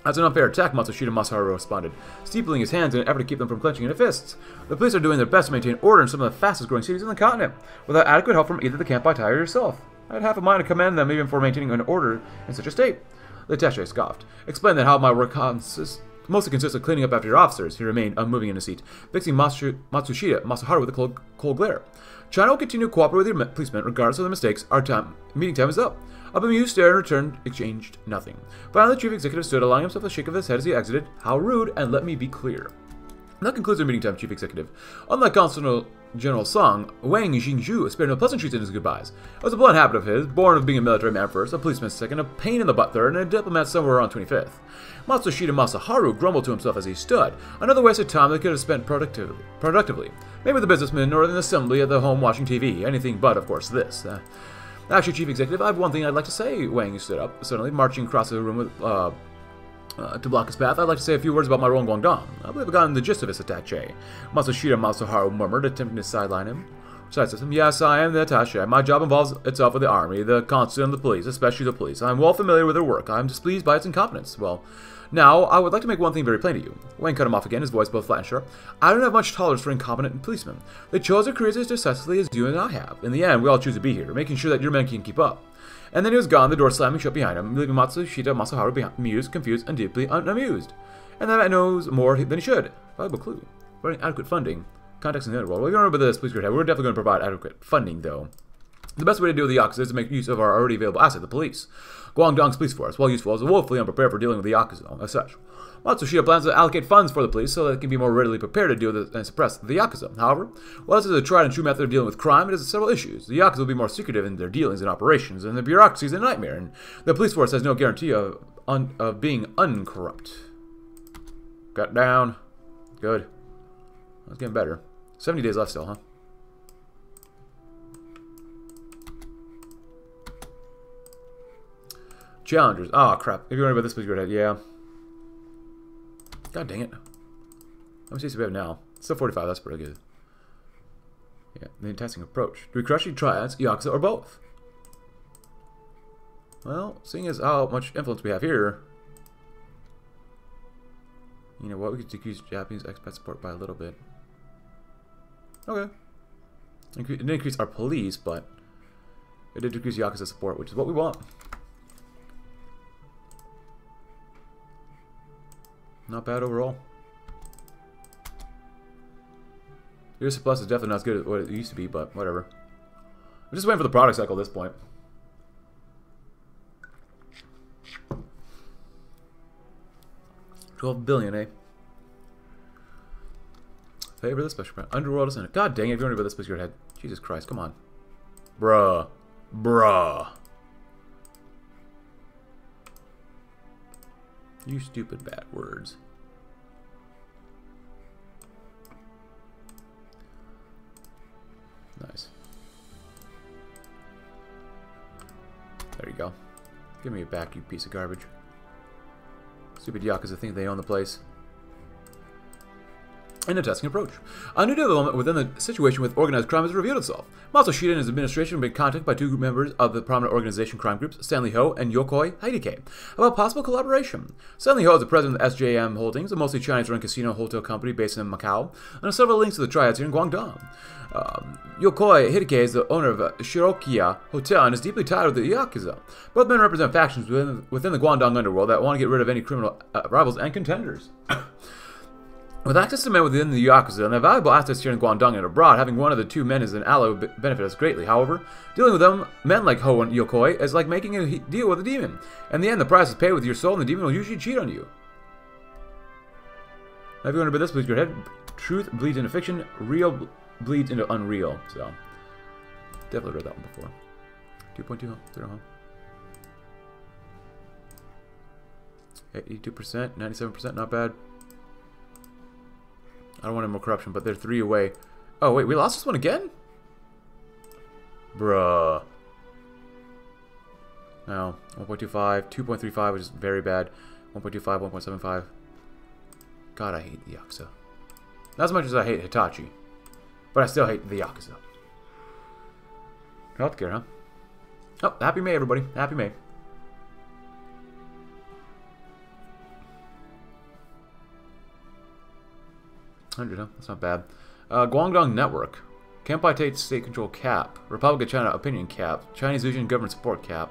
That's an unfair attack, Matsushita Masaharu responded, steepling his hands in an effort to keep them from clenching into fists. The police are doing their best to maintain order in some of the fastest growing cities in the continent, without adequate help from either the Kempeitai or yourself. I had half a mind to commend them even for maintaining an order in such a state. The attache scoffed. Explain that how my work consists mostly consists of cleaning up after your officers. He remained unmoving in his seat, fixing Matsushita Masaharu with a cold, cold glare. China will continue to cooperate with your policemen regardless of their mistakes. Our time meeting time is up. A bemused stare in return exchanged nothing. Finally, the chief executive stood, allowing himself a shake of his head as he exited. How rude, and let me be clear. that concludes our meeting time, Chief Executive. Unlike Consul General Song, Wang Jingzhu spared no pleasantries in his goodbyes. It was a blunt habit of his, born of being a military man first, a policeman second, a pain in the butt third, and a diplomat somewhere around 25th. Matsushita Masaharu grumbled to himself as he stood. Another waste of time that could have spent productively. productively. Maybe the businessman or the assembly at the home watching TV. Anything but, of course, this. Uh, Actually, Chief Executive, I have one thing I'd like to say. Wang stood up, suddenly, marching across the room with, uh, uh, to block his path. I'd like to say a few words about my role in Guangdong. I believe I've gotten the gist of his attache. Matsushita Masaharu murmured, attempting to sideline him. Side system, yes, I am the attache. My job involves itself with the army, the consul, and the police, especially the police. I'm well familiar with their work. I'm displeased by its incompetence. Well, now, I would like to make one thing very plain to you. Wayne cut him off again, his voice both flat and sharp. I don't have much tolerance for incompetent policemen. They chose their careers as decisively as you and I have. In the end, we all choose to be here, making sure that your men can keep up. And then he was gone, the door slamming shut behind him, leaving Matsushita Masaharu bemused, confused, and deeply unamused. And that man knows more than he should. Valuable clue. Providing adequate funding. Context in the world. Well, you remember this, please, We're definitely going to provide adequate funding, though. The best way to deal with the Yakuza is to make use of our already available asset, the police. Guangdong's police force, while useful, is woefully unprepared for dealing with the Yakuza as such. Matsushita plans to allocate funds for the police so that it can be more readily prepared to deal with and suppress the Yakuza. However, while this is a tried and true method of dealing with crime, it has several issues. The Yakuza will be more secretive in their dealings and operations, and the bureaucracy is a nightmare, and the police force has no guarantee of, un of being uncorrupt. Got down. Good. That's getting better. 70 days left still, huh? Challengers. Oh, crap. If you're wondering about this, please go ahead. Yeah. God dang it. Let me see what we have now. Still 45. That's pretty good. Yeah, the enticing approach. Do we crush the triads, Yakuza, or both? Well, seeing as how much influence we have here, you know what, we could decrease Japanese expat support by a little bit. Okay. It didn't increase our police, but it did decrease Yakuza support, which is what we want. Not bad overall. US Plus is definitely not as good as what it used to be, but whatever. I'm just waiting for the product cycle at this point. Twelve billion, eh? Favor the special brand. Underworld it. God dang it, if you want to this place your head. Jesus Christ, come on. Bruh. Bruh. You stupid bat words. Nice. There you go. Give me it back, you piece of garbage. Stupid Yakuza think they own the place. And a testing approach. A new development within the situation with organized crime has revealed itself. Matsushita and his administration have been contacted by two group members of the prominent organization crime groups, Stanley Ho and Yokoi Hideki, about possible collaboration. Stanley Ho is the president of SJM Holdings, a mostly Chinese-run casino hotel company based in Macau, and has several links to the triads here in Guangdong. Um, Yokoi Hideki is the owner of Shirokiya Hotel and is deeply tied with the Yakuza. Both men represent factions within, within the Guangdong underworld that want to get rid of any criminal uh, rivals and contenders. With access to men within the Yakuza and their valuable assets here in Guangdong and abroad, having one of the two men as an ally would benefit us greatly. However, dealing with them, men like Ho and Yokoi, is like making a deal with a demon. In the end, the price is paid with your soul, and the demon will usually cheat on you. Have you wondered this? Bleeds your head. Truth bleeds into fiction. Real bleeds into unreal. So, definitely read that one before. 2.20, huh? 82%, 97%, not bad. I don't want any more corruption, but they're three away. Oh, wait, we lost this one again? Bruh. No. 1.25, 2.35, which is very bad. 1.25, 1.75. God, I hate the Yakuza. Not as much as I hate Hitachi. But I still hate the Yakuza. Healthcare, huh? Oh, happy May, everybody. Happy May. 100, huh? That's not bad. Uh, Guangdong Network. Kempai State Control Cap. Republic of China Opinion Cap. Chinese Asian Government Support Cap.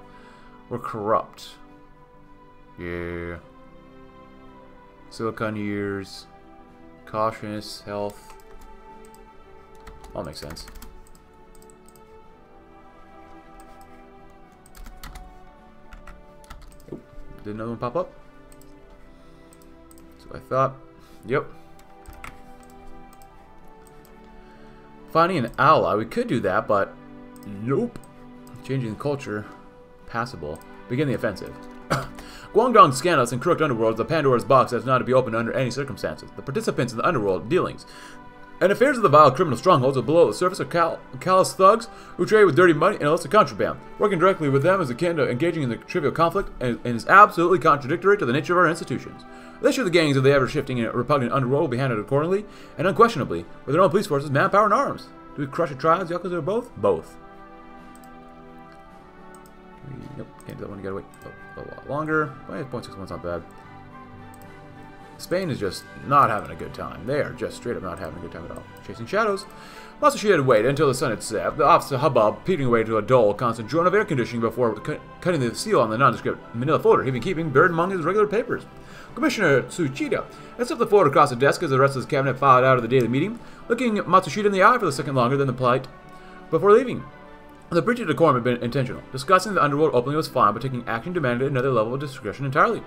We're corrupt. Yeah. Silicon Years. Cautious. Health. All makes sense. Oh, did another one pop up? So I thought. Yep. Finding an ally. We could do that, but nope. Changing the culture. Passable. Begin the offensive. Guangdong scandalous and crooked underworld is a Pandora's box that's not to be opened under any circumstances. The participants in the underworld dealings and affairs of the vile criminal strongholds are below the surface are cal callous thugs who trade with dirty money and illicit contraband. Working directly with them is akin to engaging in the trivial conflict and, and is absolutely contradictory to the nature of our institutions. The issue of the gangs of the ever-shifting and repugnant underworld will be handled accordingly and unquestionably with their own police forces, manpower, and arms. Do we crush the triads, Yakuza, or both? Both. Nope, can't do that one. You gotta wait a, a lot longer. 0.6 months not bad. Spain is just not having a good time. They are just straight up not having a good time at all. Chasing shadows. Matsushita had waited until the sun had set, the officer hubbub peeping away to a dull, constant drone of air conditioning before cu cutting the seal on the nondescript manila folder he'd been keeping buried among his regular papers. Commissioner Tsuchida slipped the folder across the desk as the rest of his cabinet filed out of the daily meeting, looking Matsushita in the eye for the second longer than the polite before leaving. The breach of decorum had been intentional. Discussing the underworld openly was fine, but taking action demanded another level of discretion entirely.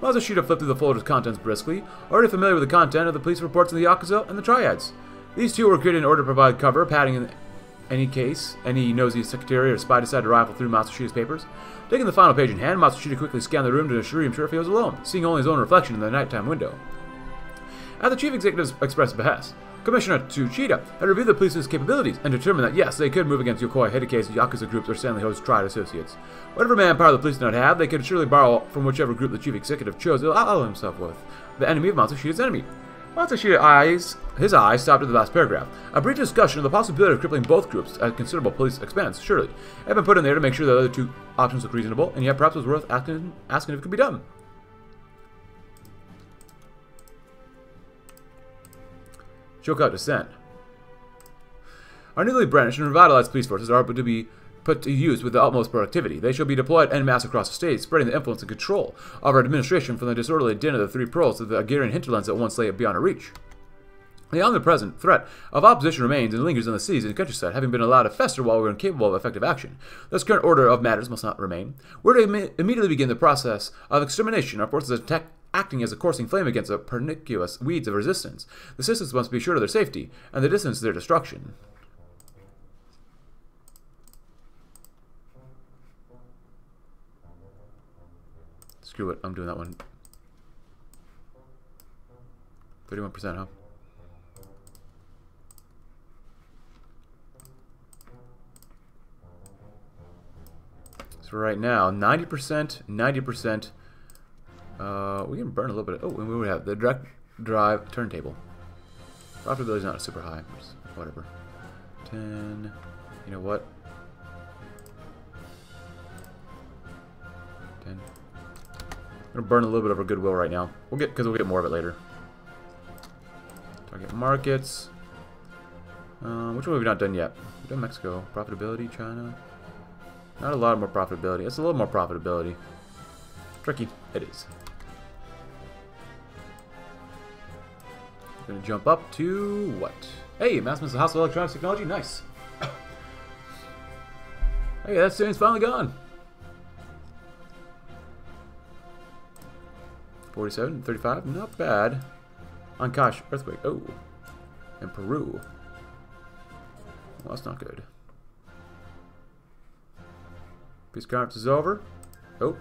Matsushita flipped through the folder's contents briskly, already familiar with the content of the police reports of the Yakuza and the Triads. These two were created in order to provide cover, padding in any case any nosy secretary or spy decided to rifle through Matsushita's papers. Taking the final page in hand, Matsushita quickly scanned the room to assure himself he was alone, seeing only his own reflection in the nighttime window. At the chief executive's express behest, Commissioner Tsuchida had reviewed the police's capabilities and determined that yes, they could move against Yokoi Hideki's Yakuza groups or Stanley Ho's Triad associates. Whatever manpower the police did not have, they could surely borrow from whichever group the chief executive chose to ally himself with, the enemy of Matsushita's enemy. Matsushita's eyes, his eyes stopped at the last paragraph. A brief discussion of the possibility of crippling both groups at considerable police expense, surely, had been put in there to make sure the other two options looked reasonable, and yet perhaps it was worth asking, asking if it could be done. Choke out dissent. Our newly brandished and revitalized police forces are to be put to use with the utmost productivity. They shall be deployed en masse across the state, spreading the influence and control of our administration from the disorderly din of the Three Pearls to the Agarian hinterlands that once lay beyond our reach. The omnipresent threat of opposition remains and lingers in the cities and countryside, having been allowed to fester while we are incapable of effective action. This current order of matters must not remain. We're to Im immediately begin the process of extermination. Our forces attack acting as a coursing flame against the pernicious weeds of resistance. The citizens must be sure of their safety, and the distance their destruction. Screw it, I'm doing that one. 31%, huh? For right now. 90%, 90%. Uh, we can burn a little bit. Oh, and we would have the direct drive turntable. Profitability is not super high. Whatever. 10. You know what? 10. I'm gonna burn a little bit of our goodwill right now. We'll get because we'll get more of it later. Target markets. Uh, which one have we not done yet? We've done Mexico. Profitability, China. Not a lot more profitability. It's a little more profitability. Tricky. It is. Gonna jump up to what? Hey, Massman's House of Electronics Technology. Nice. hey, that student's finally gone. 47, 35, not bad. Ancash, earthquake. Oh. And Peru. Well, that's not good. Peace conference is over. Oh.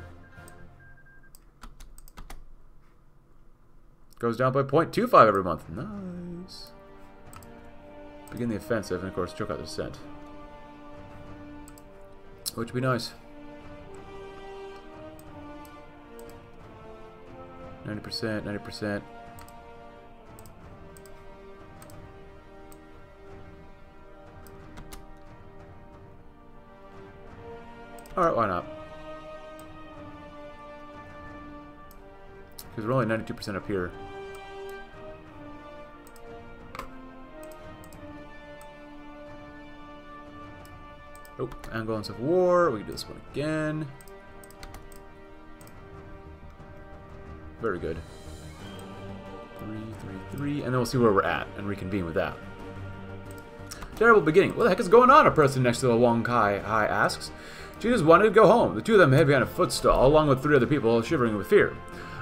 Goes down by 0.25 every month. Nice. Begin the offensive and, of course, choke out the scent. Which would be nice. 90%, 90%. Alright, why not? Because we're only 92% up here. Oh, Angolan Civil War. We can do this one again. Very good. Three, three, three. And then we'll see where we're at and reconvene with that. Terrible beginning. What the heck is going on? A person next to the Wong Kai asks. She just wanted to go home. The two of them hid behind a footstool, along with three other people shivering with fear.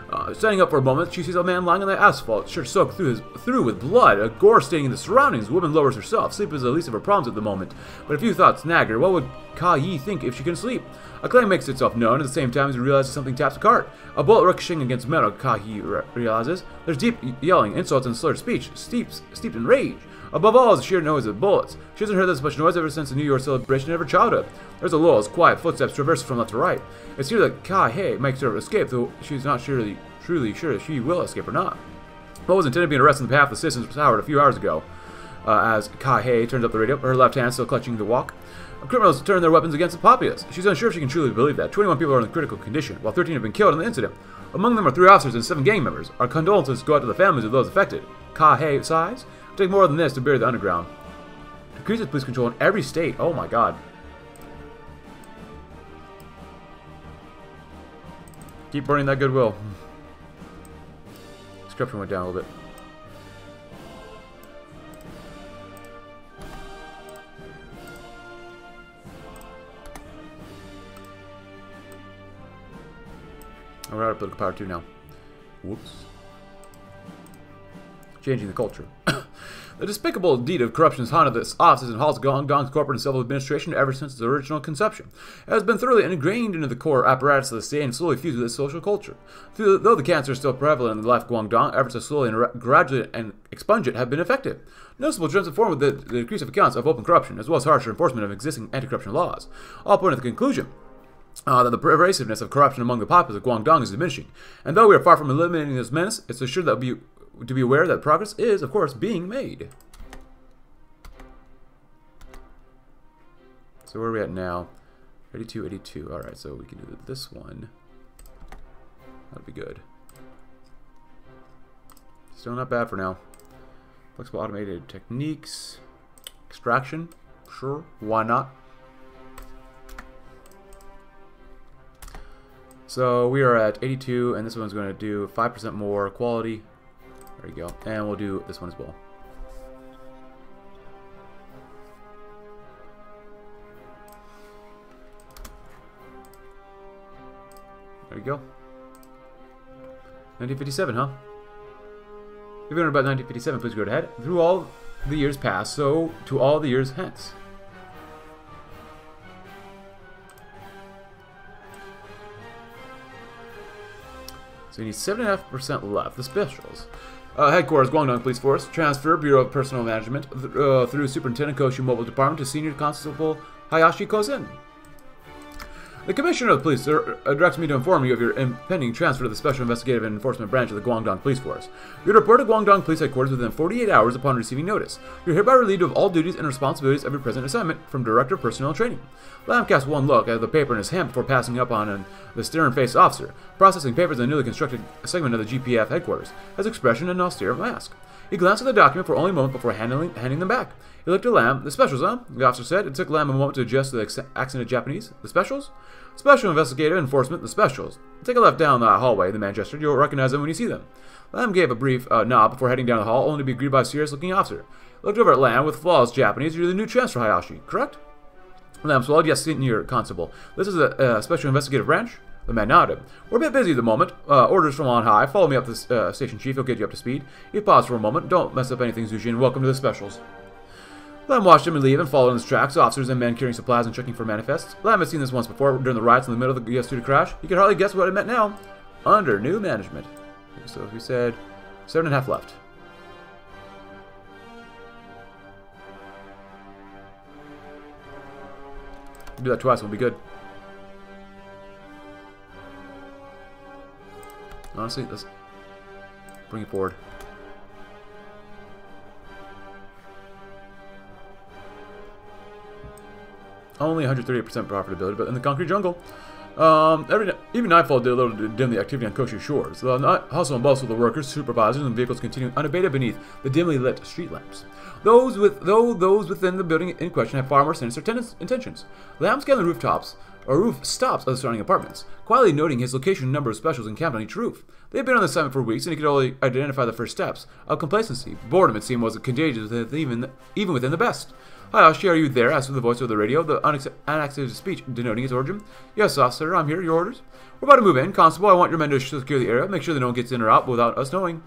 Uh, standing up for a moment, she sees a man lying on the asphalt, shirt soaked through, his, through with blood, a gore staining the surroundings. The woman lowers herself. Sleep is the least of her problems at the moment, but a few thoughts nag her. What would Ka Yi think if she can sleep? A claim makes itself known at the same time as he realizes something taps the cart. A bullet ricocheting against metal, Ka Yi re realizes. There's deep yelling, insults, and slurred speech, steeped, steeped in rage. Above all is the sheer noise of bullets. She hasn't heard this much noise ever since the New Year celebration of her childhood. There's a lull as quiet footsteps traverse from left to right. It's here that Ka He makes her escape, though she's not surely, truly sure if she will escape or not. What was intended to be an arrest in the path of the citizens Howard a few hours ago. Uh, as Ka He turns up the radio, her left hand still clutching the walk. Criminals turn their weapons against the populace. She's unsure if she can truly believe that. 21 people are in critical condition, while 13 have been killed in the incident. Among them are three officers and seven gang members. Our condolences go out to the families of those affected. Ka He sighs. Take more than this to bury the underground. Decreases police control in every state. Oh my god. Keep burning that goodwill. Hmm. Corruption went down a little bit. we're out of political power too now. Whoops. Changing the culture. the despicable deed of corruption has haunted the offices and halls of Guangdong's corporate and civil administration ever since its original conception. It has been thoroughly ingrained into the core apparatus of the state and slowly fused with its social culture. Though the cancer is still prevalent in the life of Guangdong, efforts to slowly and gradually and expunge it have been effective. Noticeable trends have formed with the, the decrease of accounts of open corruption, as well as harsher enforcement of existing anti-corruption laws. All point at the conclusion uh, that the pervasiveness of corruption among the populace of Guangdong is diminishing. And though we are far from eliminating this menace, it's assured that we, to be aware that progress is, of course, being made. So where are we at now? 82, 82. Alright, so we can do this one. That'd be good. Still not bad for now. Flexible automated techniques. Extraction. Sure, why not? So we are at 82, and this one's going to do 5% more quality. There you go. And we'll do this one as well. There you go. 1957, huh? If you learned about 1957, please go ahead. Through all the years past, so to all the years hence. So you need 7.5% left. The specials. Uh, headquarters, Guangdong Police Force. Transfer, Bureau of Personnel Management, uh, through Superintendent Koshu Mobile Department to Senior Constable Hayashi Kozen. The Commissioner of Police uh, directs me to inform you of your impending transfer to the Special Investigative and Enforcement Branch of the Guangdong Police Force. You report to Guangdong Police Headquarters within 48 hours upon receiving notice. You're hereby relieved of all duties and responsibilities of your present assignment from Director of Personnel Training. Lam casts one look at the paper in his hand before passing up on an, the stern-faced officer, processing papers in the newly constructed segment of the GPF headquarters, his expression an austere mask. He glanced at the document for only a moment before handling, handing them back. He looked at Lam. The specials, huh? The officer said. It took Lam a moment to adjust to the accent of Japanese. The specials? Special Investigative Enforcement, the specials. Take a left down that hallway, the man gestured. You'll recognize them when you see them. Lam gave a brief uh, nod before heading down the hall, only to be greeted by a serious-looking officer. Looked over at Lam with flawless Japanese. You're the new transfer, Hayashi, correct? Lam swallowed. Yes, senior constable. This is a, a special investigative branch? The man nodded. We're a bit busy at the moment. Uh, orders from on high. Follow me up to the uh, station chief. He'll get you up to speed. He paused for a moment. Don't mess up anything, Zujin. Welcome to the specials. Lam watched him leave and followed in his tracks, officers and men carrying supplies and checking for manifests. Lam had seen this once before during the riots in the middle of the US Studio crash. He could hardly guess what it meant now. Under new management. So he said seven and a half left. Do that twice, we'll be good. Honestly, let's bring it forward. Only 138% profitability, but in the concrete jungle. Um, every, even nightfall did a little dim the activity on Koshu shores. The hustle and bustle of the workers, supervisors, and vehicles continuing unabated beneath the dimly lit street lamps. Those with though those within the building in question had far more sinister intentions. Lamps the rooftops or roof stops of the surrounding apartments, quietly noting his location and number of specials encamped on each roof. They had been on the summit for weeks, and he could only identify the first steps of complacency. Boredom, it seemed, was contagious even even within the best. Hayashi, are you there? asked the voice over the radio, the unaccented speech denoting its origin. Yes, officer, I'm here. Your orders? We're about to move in. Constable, I want your men to secure the area. Make sure that no one gets in or out without us knowing.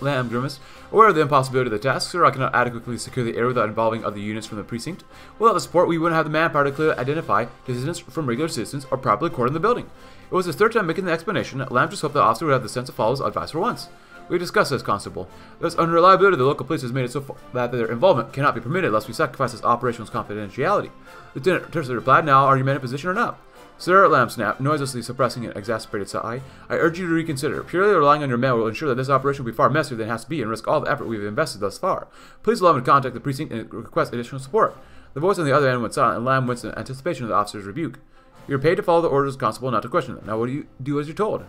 Lam grimaced. Aware of the impossibility of the task, sir, I cannot adequately secure the area without involving other units from the precinct. Without the support, we wouldn't have the manpower to clearly identify dissidents from regular citizens or properly cordon the building. It was his third time making the explanation. Lam just hoped the officer would have the sense to follow his advice for once. We discussed this, Constable. This unreliability of the local police has made it so far that their involvement cannot be permitted unless we sacrifice this operation's confidentiality. Lieutenant tersely replied, Now, are you men in position or not? Sir, snapped, noiselessly suppressing an exasperated sigh. I urge you to reconsider. Purely relying on your men will ensure that this operation will be far messier than it has to be and risk all the effort we've invested thus far. Please allow me to contact the precinct and request additional support. The voice on the other end went silent, and Lam winced in anticipation of the officer's rebuke. You're paid to follow the orders constable, not to question them. Now, what do you do as you're told?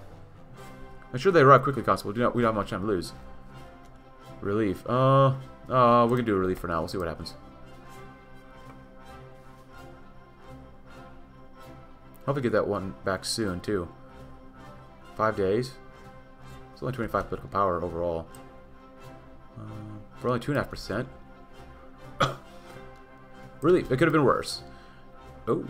I'm sure they arrive quickly, Constable. Do not, we don't have much time to lose. Relief. Uh, uh, we can do a relief for now. We'll see what happens. Hope we get that one back soon, too. Five days. It's only 25 political power overall. Uh, for only 2.5%. really, It could have been worse. Oh.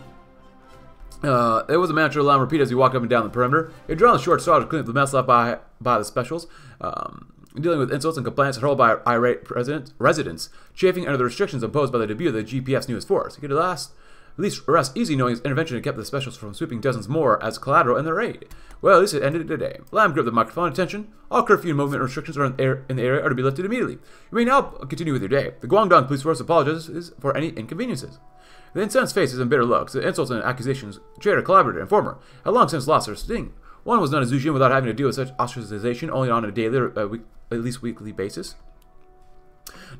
Uh, it was a mantra alarm repeat as he walked up and down the perimeter. Had drawn a short straw to clean up the mess left by, by the specials. Um, dealing with insults and complaints hurled by irate residents, chafing under the restrictions imposed by the debut of the GPF's newest force. He could last least rest easy knowing his intervention had kept the specials from sweeping dozens more as collateral in their raid. Well, at least it ended today. Lam gripped the microphone. Attention. All curfew and movement restrictions around in the area are to be lifted immediately. You may now continue with your day. The Guangdong Police Force apologizes for any inconveniences. The incensed faces and bitter looks, the insults and accusations, traitor, collaborator, and former, had long since lost their sting. One was not a Zujin without having to deal with such ostracization only on a daily or uh, week, at least weekly basis.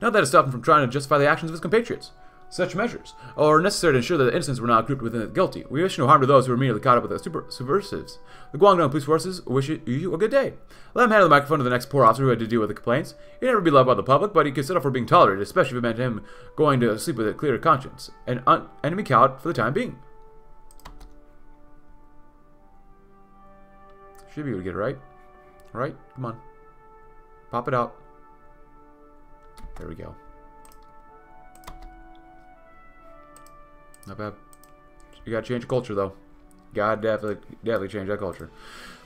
Not that it stopped him from trying to justify the actions of his compatriots. Such measures are necessary to ensure that the innocents were not grouped within the guilty. We wish no harm to those who were immediately caught up with the super subversives. The Guangdong police forces wish you a good day. Let him hand the microphone to the next poor officer who had to deal with the complaints. He'd never be loved by the public, but he could settle for being tolerated, especially if it meant him going to sleep with a clear conscience. An enemy cowed for the time being. Should be able to get it right. Right? Come on. Pop it out. There we go. Not bad. You gotta change culture, though. Gotta definitely, definitely change that culture.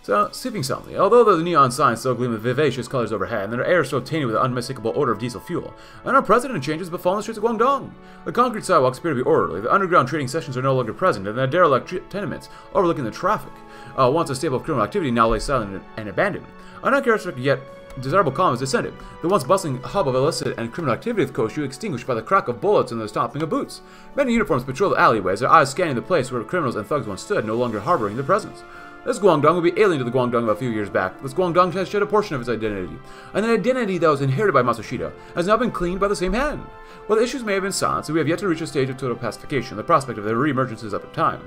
So, sipping something. Although the neon signs still gleam with vivacious colors overhead, and their air is still tainted with the unmistakable odor of diesel fuel, an unprecedented change has befallen the streets of Guangdong. The concrete sidewalks appear to be orderly, the underground trading sessions are no longer present, and the derelict tenements overlooking the traffic, uh, once a staple of criminal activity, now lay silent and abandoned. Uncharacteristic yet desirable calm has descended. The once bustling hub of illicit and criminal activity of Koshu extinguished by the crack of bullets and the stomping of boots. In uniforms patrol the alleyways, their eyes scanning the place where criminals and thugs once stood, no longer harboring their presence. This Guangdong will be alien to the Guangdong of a few years back. This Guangdong has shed a portion of its identity. And an identity that was inherited by Matsushita has now been cleaned by the same hand. While the issues may have been silenced, we have yet to reach a stage of total pacification, the prospect of their re-emergence is up in time.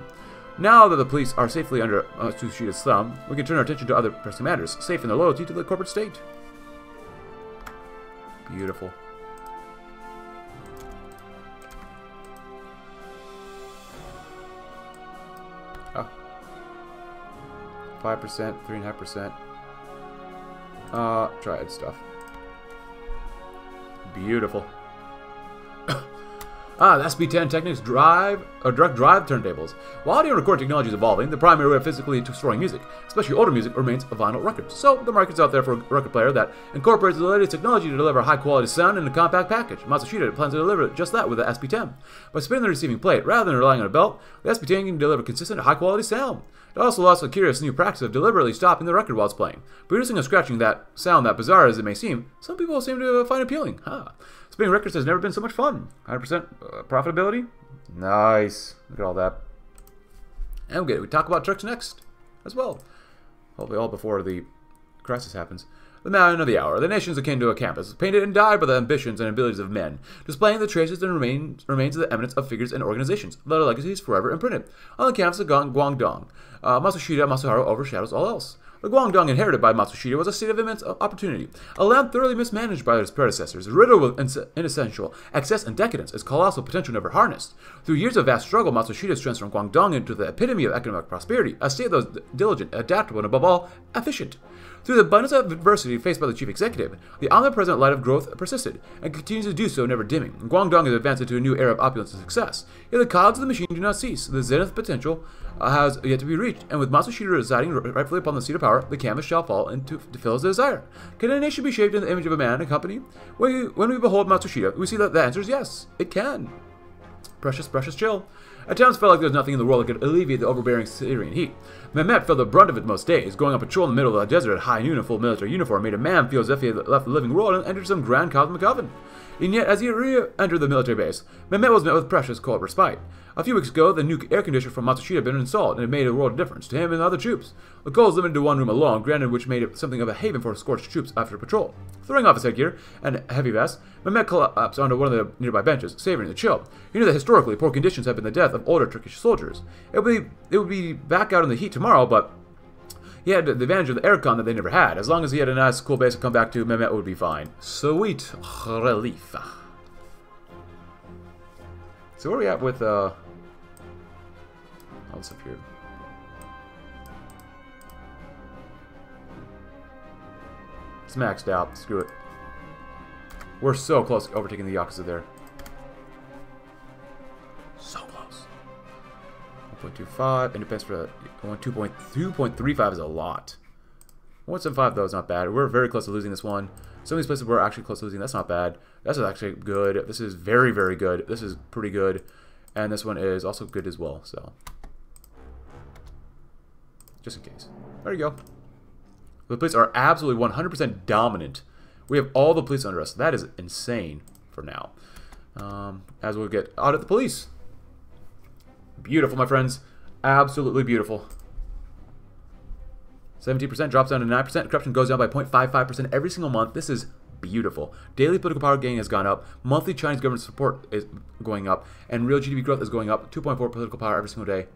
Now that the police are safely under Matsushita's thumb, we can turn our attention to other pressing matters, safe in their loyalty to the corporate state. Beautiful. Oh. 5%, 3.5%. Uh, triad stuff. Beautiful. Ah, the SP10 Technics drive or direct drive turntables. While audio recording technology is evolving, the primary way of physically storing music, especially older music, remains vinyl records. So the market's out there for a record player that incorporates the latest technology to deliver high quality sound in a compact package. Matsushita plans to deliver just that with the SP10. By spinning the receiving plate rather than relying on a belt, the SP10 can deliver consistent high quality sound. It also allows a curious new practice of deliberately stopping the record while it's playing, producing and scratching that sound that bizarre as it may seem. Some people seem to find appealing. Huh. Spinning records has never been so much fun. 100% uh, profitability. Nice. Look at all that. And we, get, we talk about trucks next as well. Hopefully all before the crisis happens. The man of the hour. The nations is akin to a campus, painted and dyed by the ambitions and abilities of men, displaying the traces and remains, remains of the eminence of figures and organizations. Their legacies forever imprinted. On the canvas of Guangdong, uh, Matsushita Masaharu overshadows all else. The Guangdong inherited by Matsushita was a state of immense opportunity, a land thoroughly mismanaged by its predecessors, riddled with inessential excess and decadence, its colossal potential never harnessed. Through years of vast struggle, Matsushita transformed Guangdong into the epitome of economic prosperity, a state that was diligent, adaptable, and above all, efficient. Through the abundance of adversity faced by the chief executive, the omnipresent light of growth persisted, and continues to do so, never dimming. Guangdong has advanced into a new era of opulence and success. Yet the cogs of the machine do not cease. The zenith potential uh, has yet to be reached, and with Matsushita residing rightfully upon the seat of power, the canvas shall fall into to fill his desire. Can a nation be shaped in the image of a man and company? When we, when we behold Matsushita, we see that the answer is yes, it can. Precious, precious chill. At times felt like there was nothing in the world that could alleviate the overbearing Syrian heat. Mehmet felt the brunt of it most days. Going on patrol in the middle of the desert at high noon in full military uniform made a man feel as if he had left the living world and entered some grand cosmic oven. And yet, as he re-entered the military base, Mehmet was met with precious cold respite. A few weeks ago, the new air conditioner from Matsushita had been installed, and it made a world of difference to him and the other troops. The cold was limited to one room alone, granted which made it something of a haven for scorched troops after patrol. Throwing off his headgear and heavy vest, Mehmet collapsed onto one of the nearby benches, savoring the chill. He knew that historically, poor conditions had been the death of older Turkish soldiers. It would be, it would be back out in the heat tomorrow, but he had the advantage of the aircon that they never had. As long as he had a nice, cool base to come back to, Mehmet would be fine. Sweet relief. So where are we at with, uh... All this up here. It's maxed out. Screw it. We're so close to overtaking the Yakuza there. So close. 1.25. Independence for 2.2.35 is a lot. 1.75 though is not bad. We're very close to losing this one. Some of these places we're actually close to losing. That's not bad. That's actually good. This is very, very good. This is pretty good. And this one is also good as well. So, just in case. There you go. The police are absolutely 100% dominant. We have all the police under us. That is insane for now. Um, as we get out of the police. Beautiful, my friends. Absolutely beautiful. 17% drops down to 9%. Corruption goes down by 0.55% every single month. This is beautiful. Daily political power gain has gone up. Monthly Chinese government support is going up. And real GDP growth is going up. 2.4 political power every single day.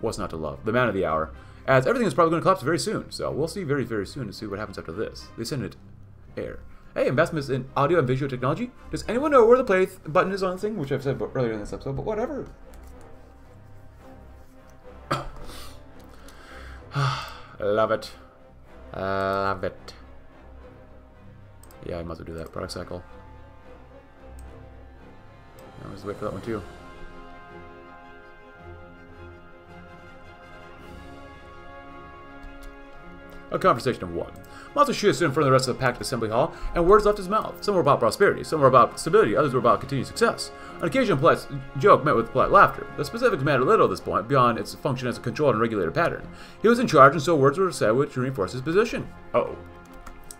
What's not to love? The man of the hour. As everything is probably going to collapse very soon. So we'll see very, very soon to see what happens after this. They send it air. Hey, investments in audio and visual technology. Does anyone know where the play button is on the thing? Which I've said earlier in this episode, but whatever. Love it. Love it. Yeah, I might as well do that. Product cycle. I was wait for that one too. A conversation of one. Matsushita stood in front of the rest of the packed assembly hall, and words left his mouth. Some were about prosperity, some were about stability, others were about continued success. An occasional polite joke met with polite laughter. The specifics mattered little at this point, beyond its function as a controlled and regulated pattern. He was in charge, and so words were said which reinforced his position. Uh oh.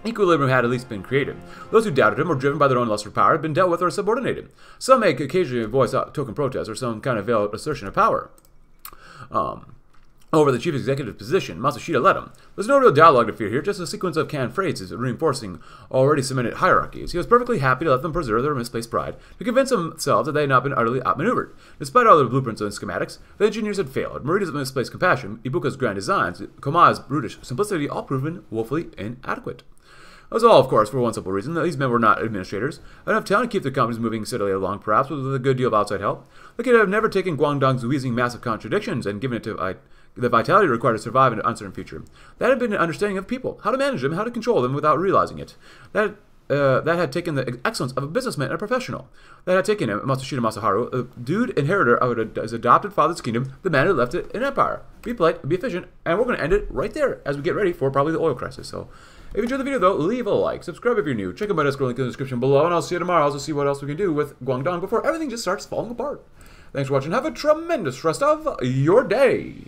Equilibrium had at least been created. Those who doubted him or driven by their own lust for power had been dealt with or subordinated. Some may occasionally voice token protest or some kind of veiled assertion of power. Um, over the chief executive position, Matsushita led him. There's no real dialogue to fear here, just a sequence of canned phrases reinforcing already cemented hierarchies. He was perfectly happy to let them preserve their misplaced pride, to convince themselves that they had not been utterly outmaneuvered. Despite all their blueprints and schematics, the engineers had failed. Morita's misplaced compassion, Ibuka's grand designs, Koma's brutish simplicity, all proven woefully inadequate. That was all, of course, for one simple reason that these men were not administrators. Enough talent to keep their companies moving steadily along, perhaps with a good deal of outside help. They could have never taken Guangdong's wheezing massive contradictions and given it to uh, the vitality required to survive in an uncertain future. That had been an understanding of people, how to manage them, how to control them without realizing it. That uh, that had taken the excellence of a businessman and a professional. That had taken him, Matsushita Masaharu, a dude inheritor of his adopted father's kingdom, the man who left it an empire. Be polite, be efficient, and we're going to end it right there as we get ready for probably the oil crisis. So, if you enjoyed the video though, leave a like, subscribe if you're new, check out my Discord link in the description below, and I'll see you tomorrow to see what else we can do with Guangdong before everything just starts falling apart. Thanks for watching. Have a tremendous rest of your day.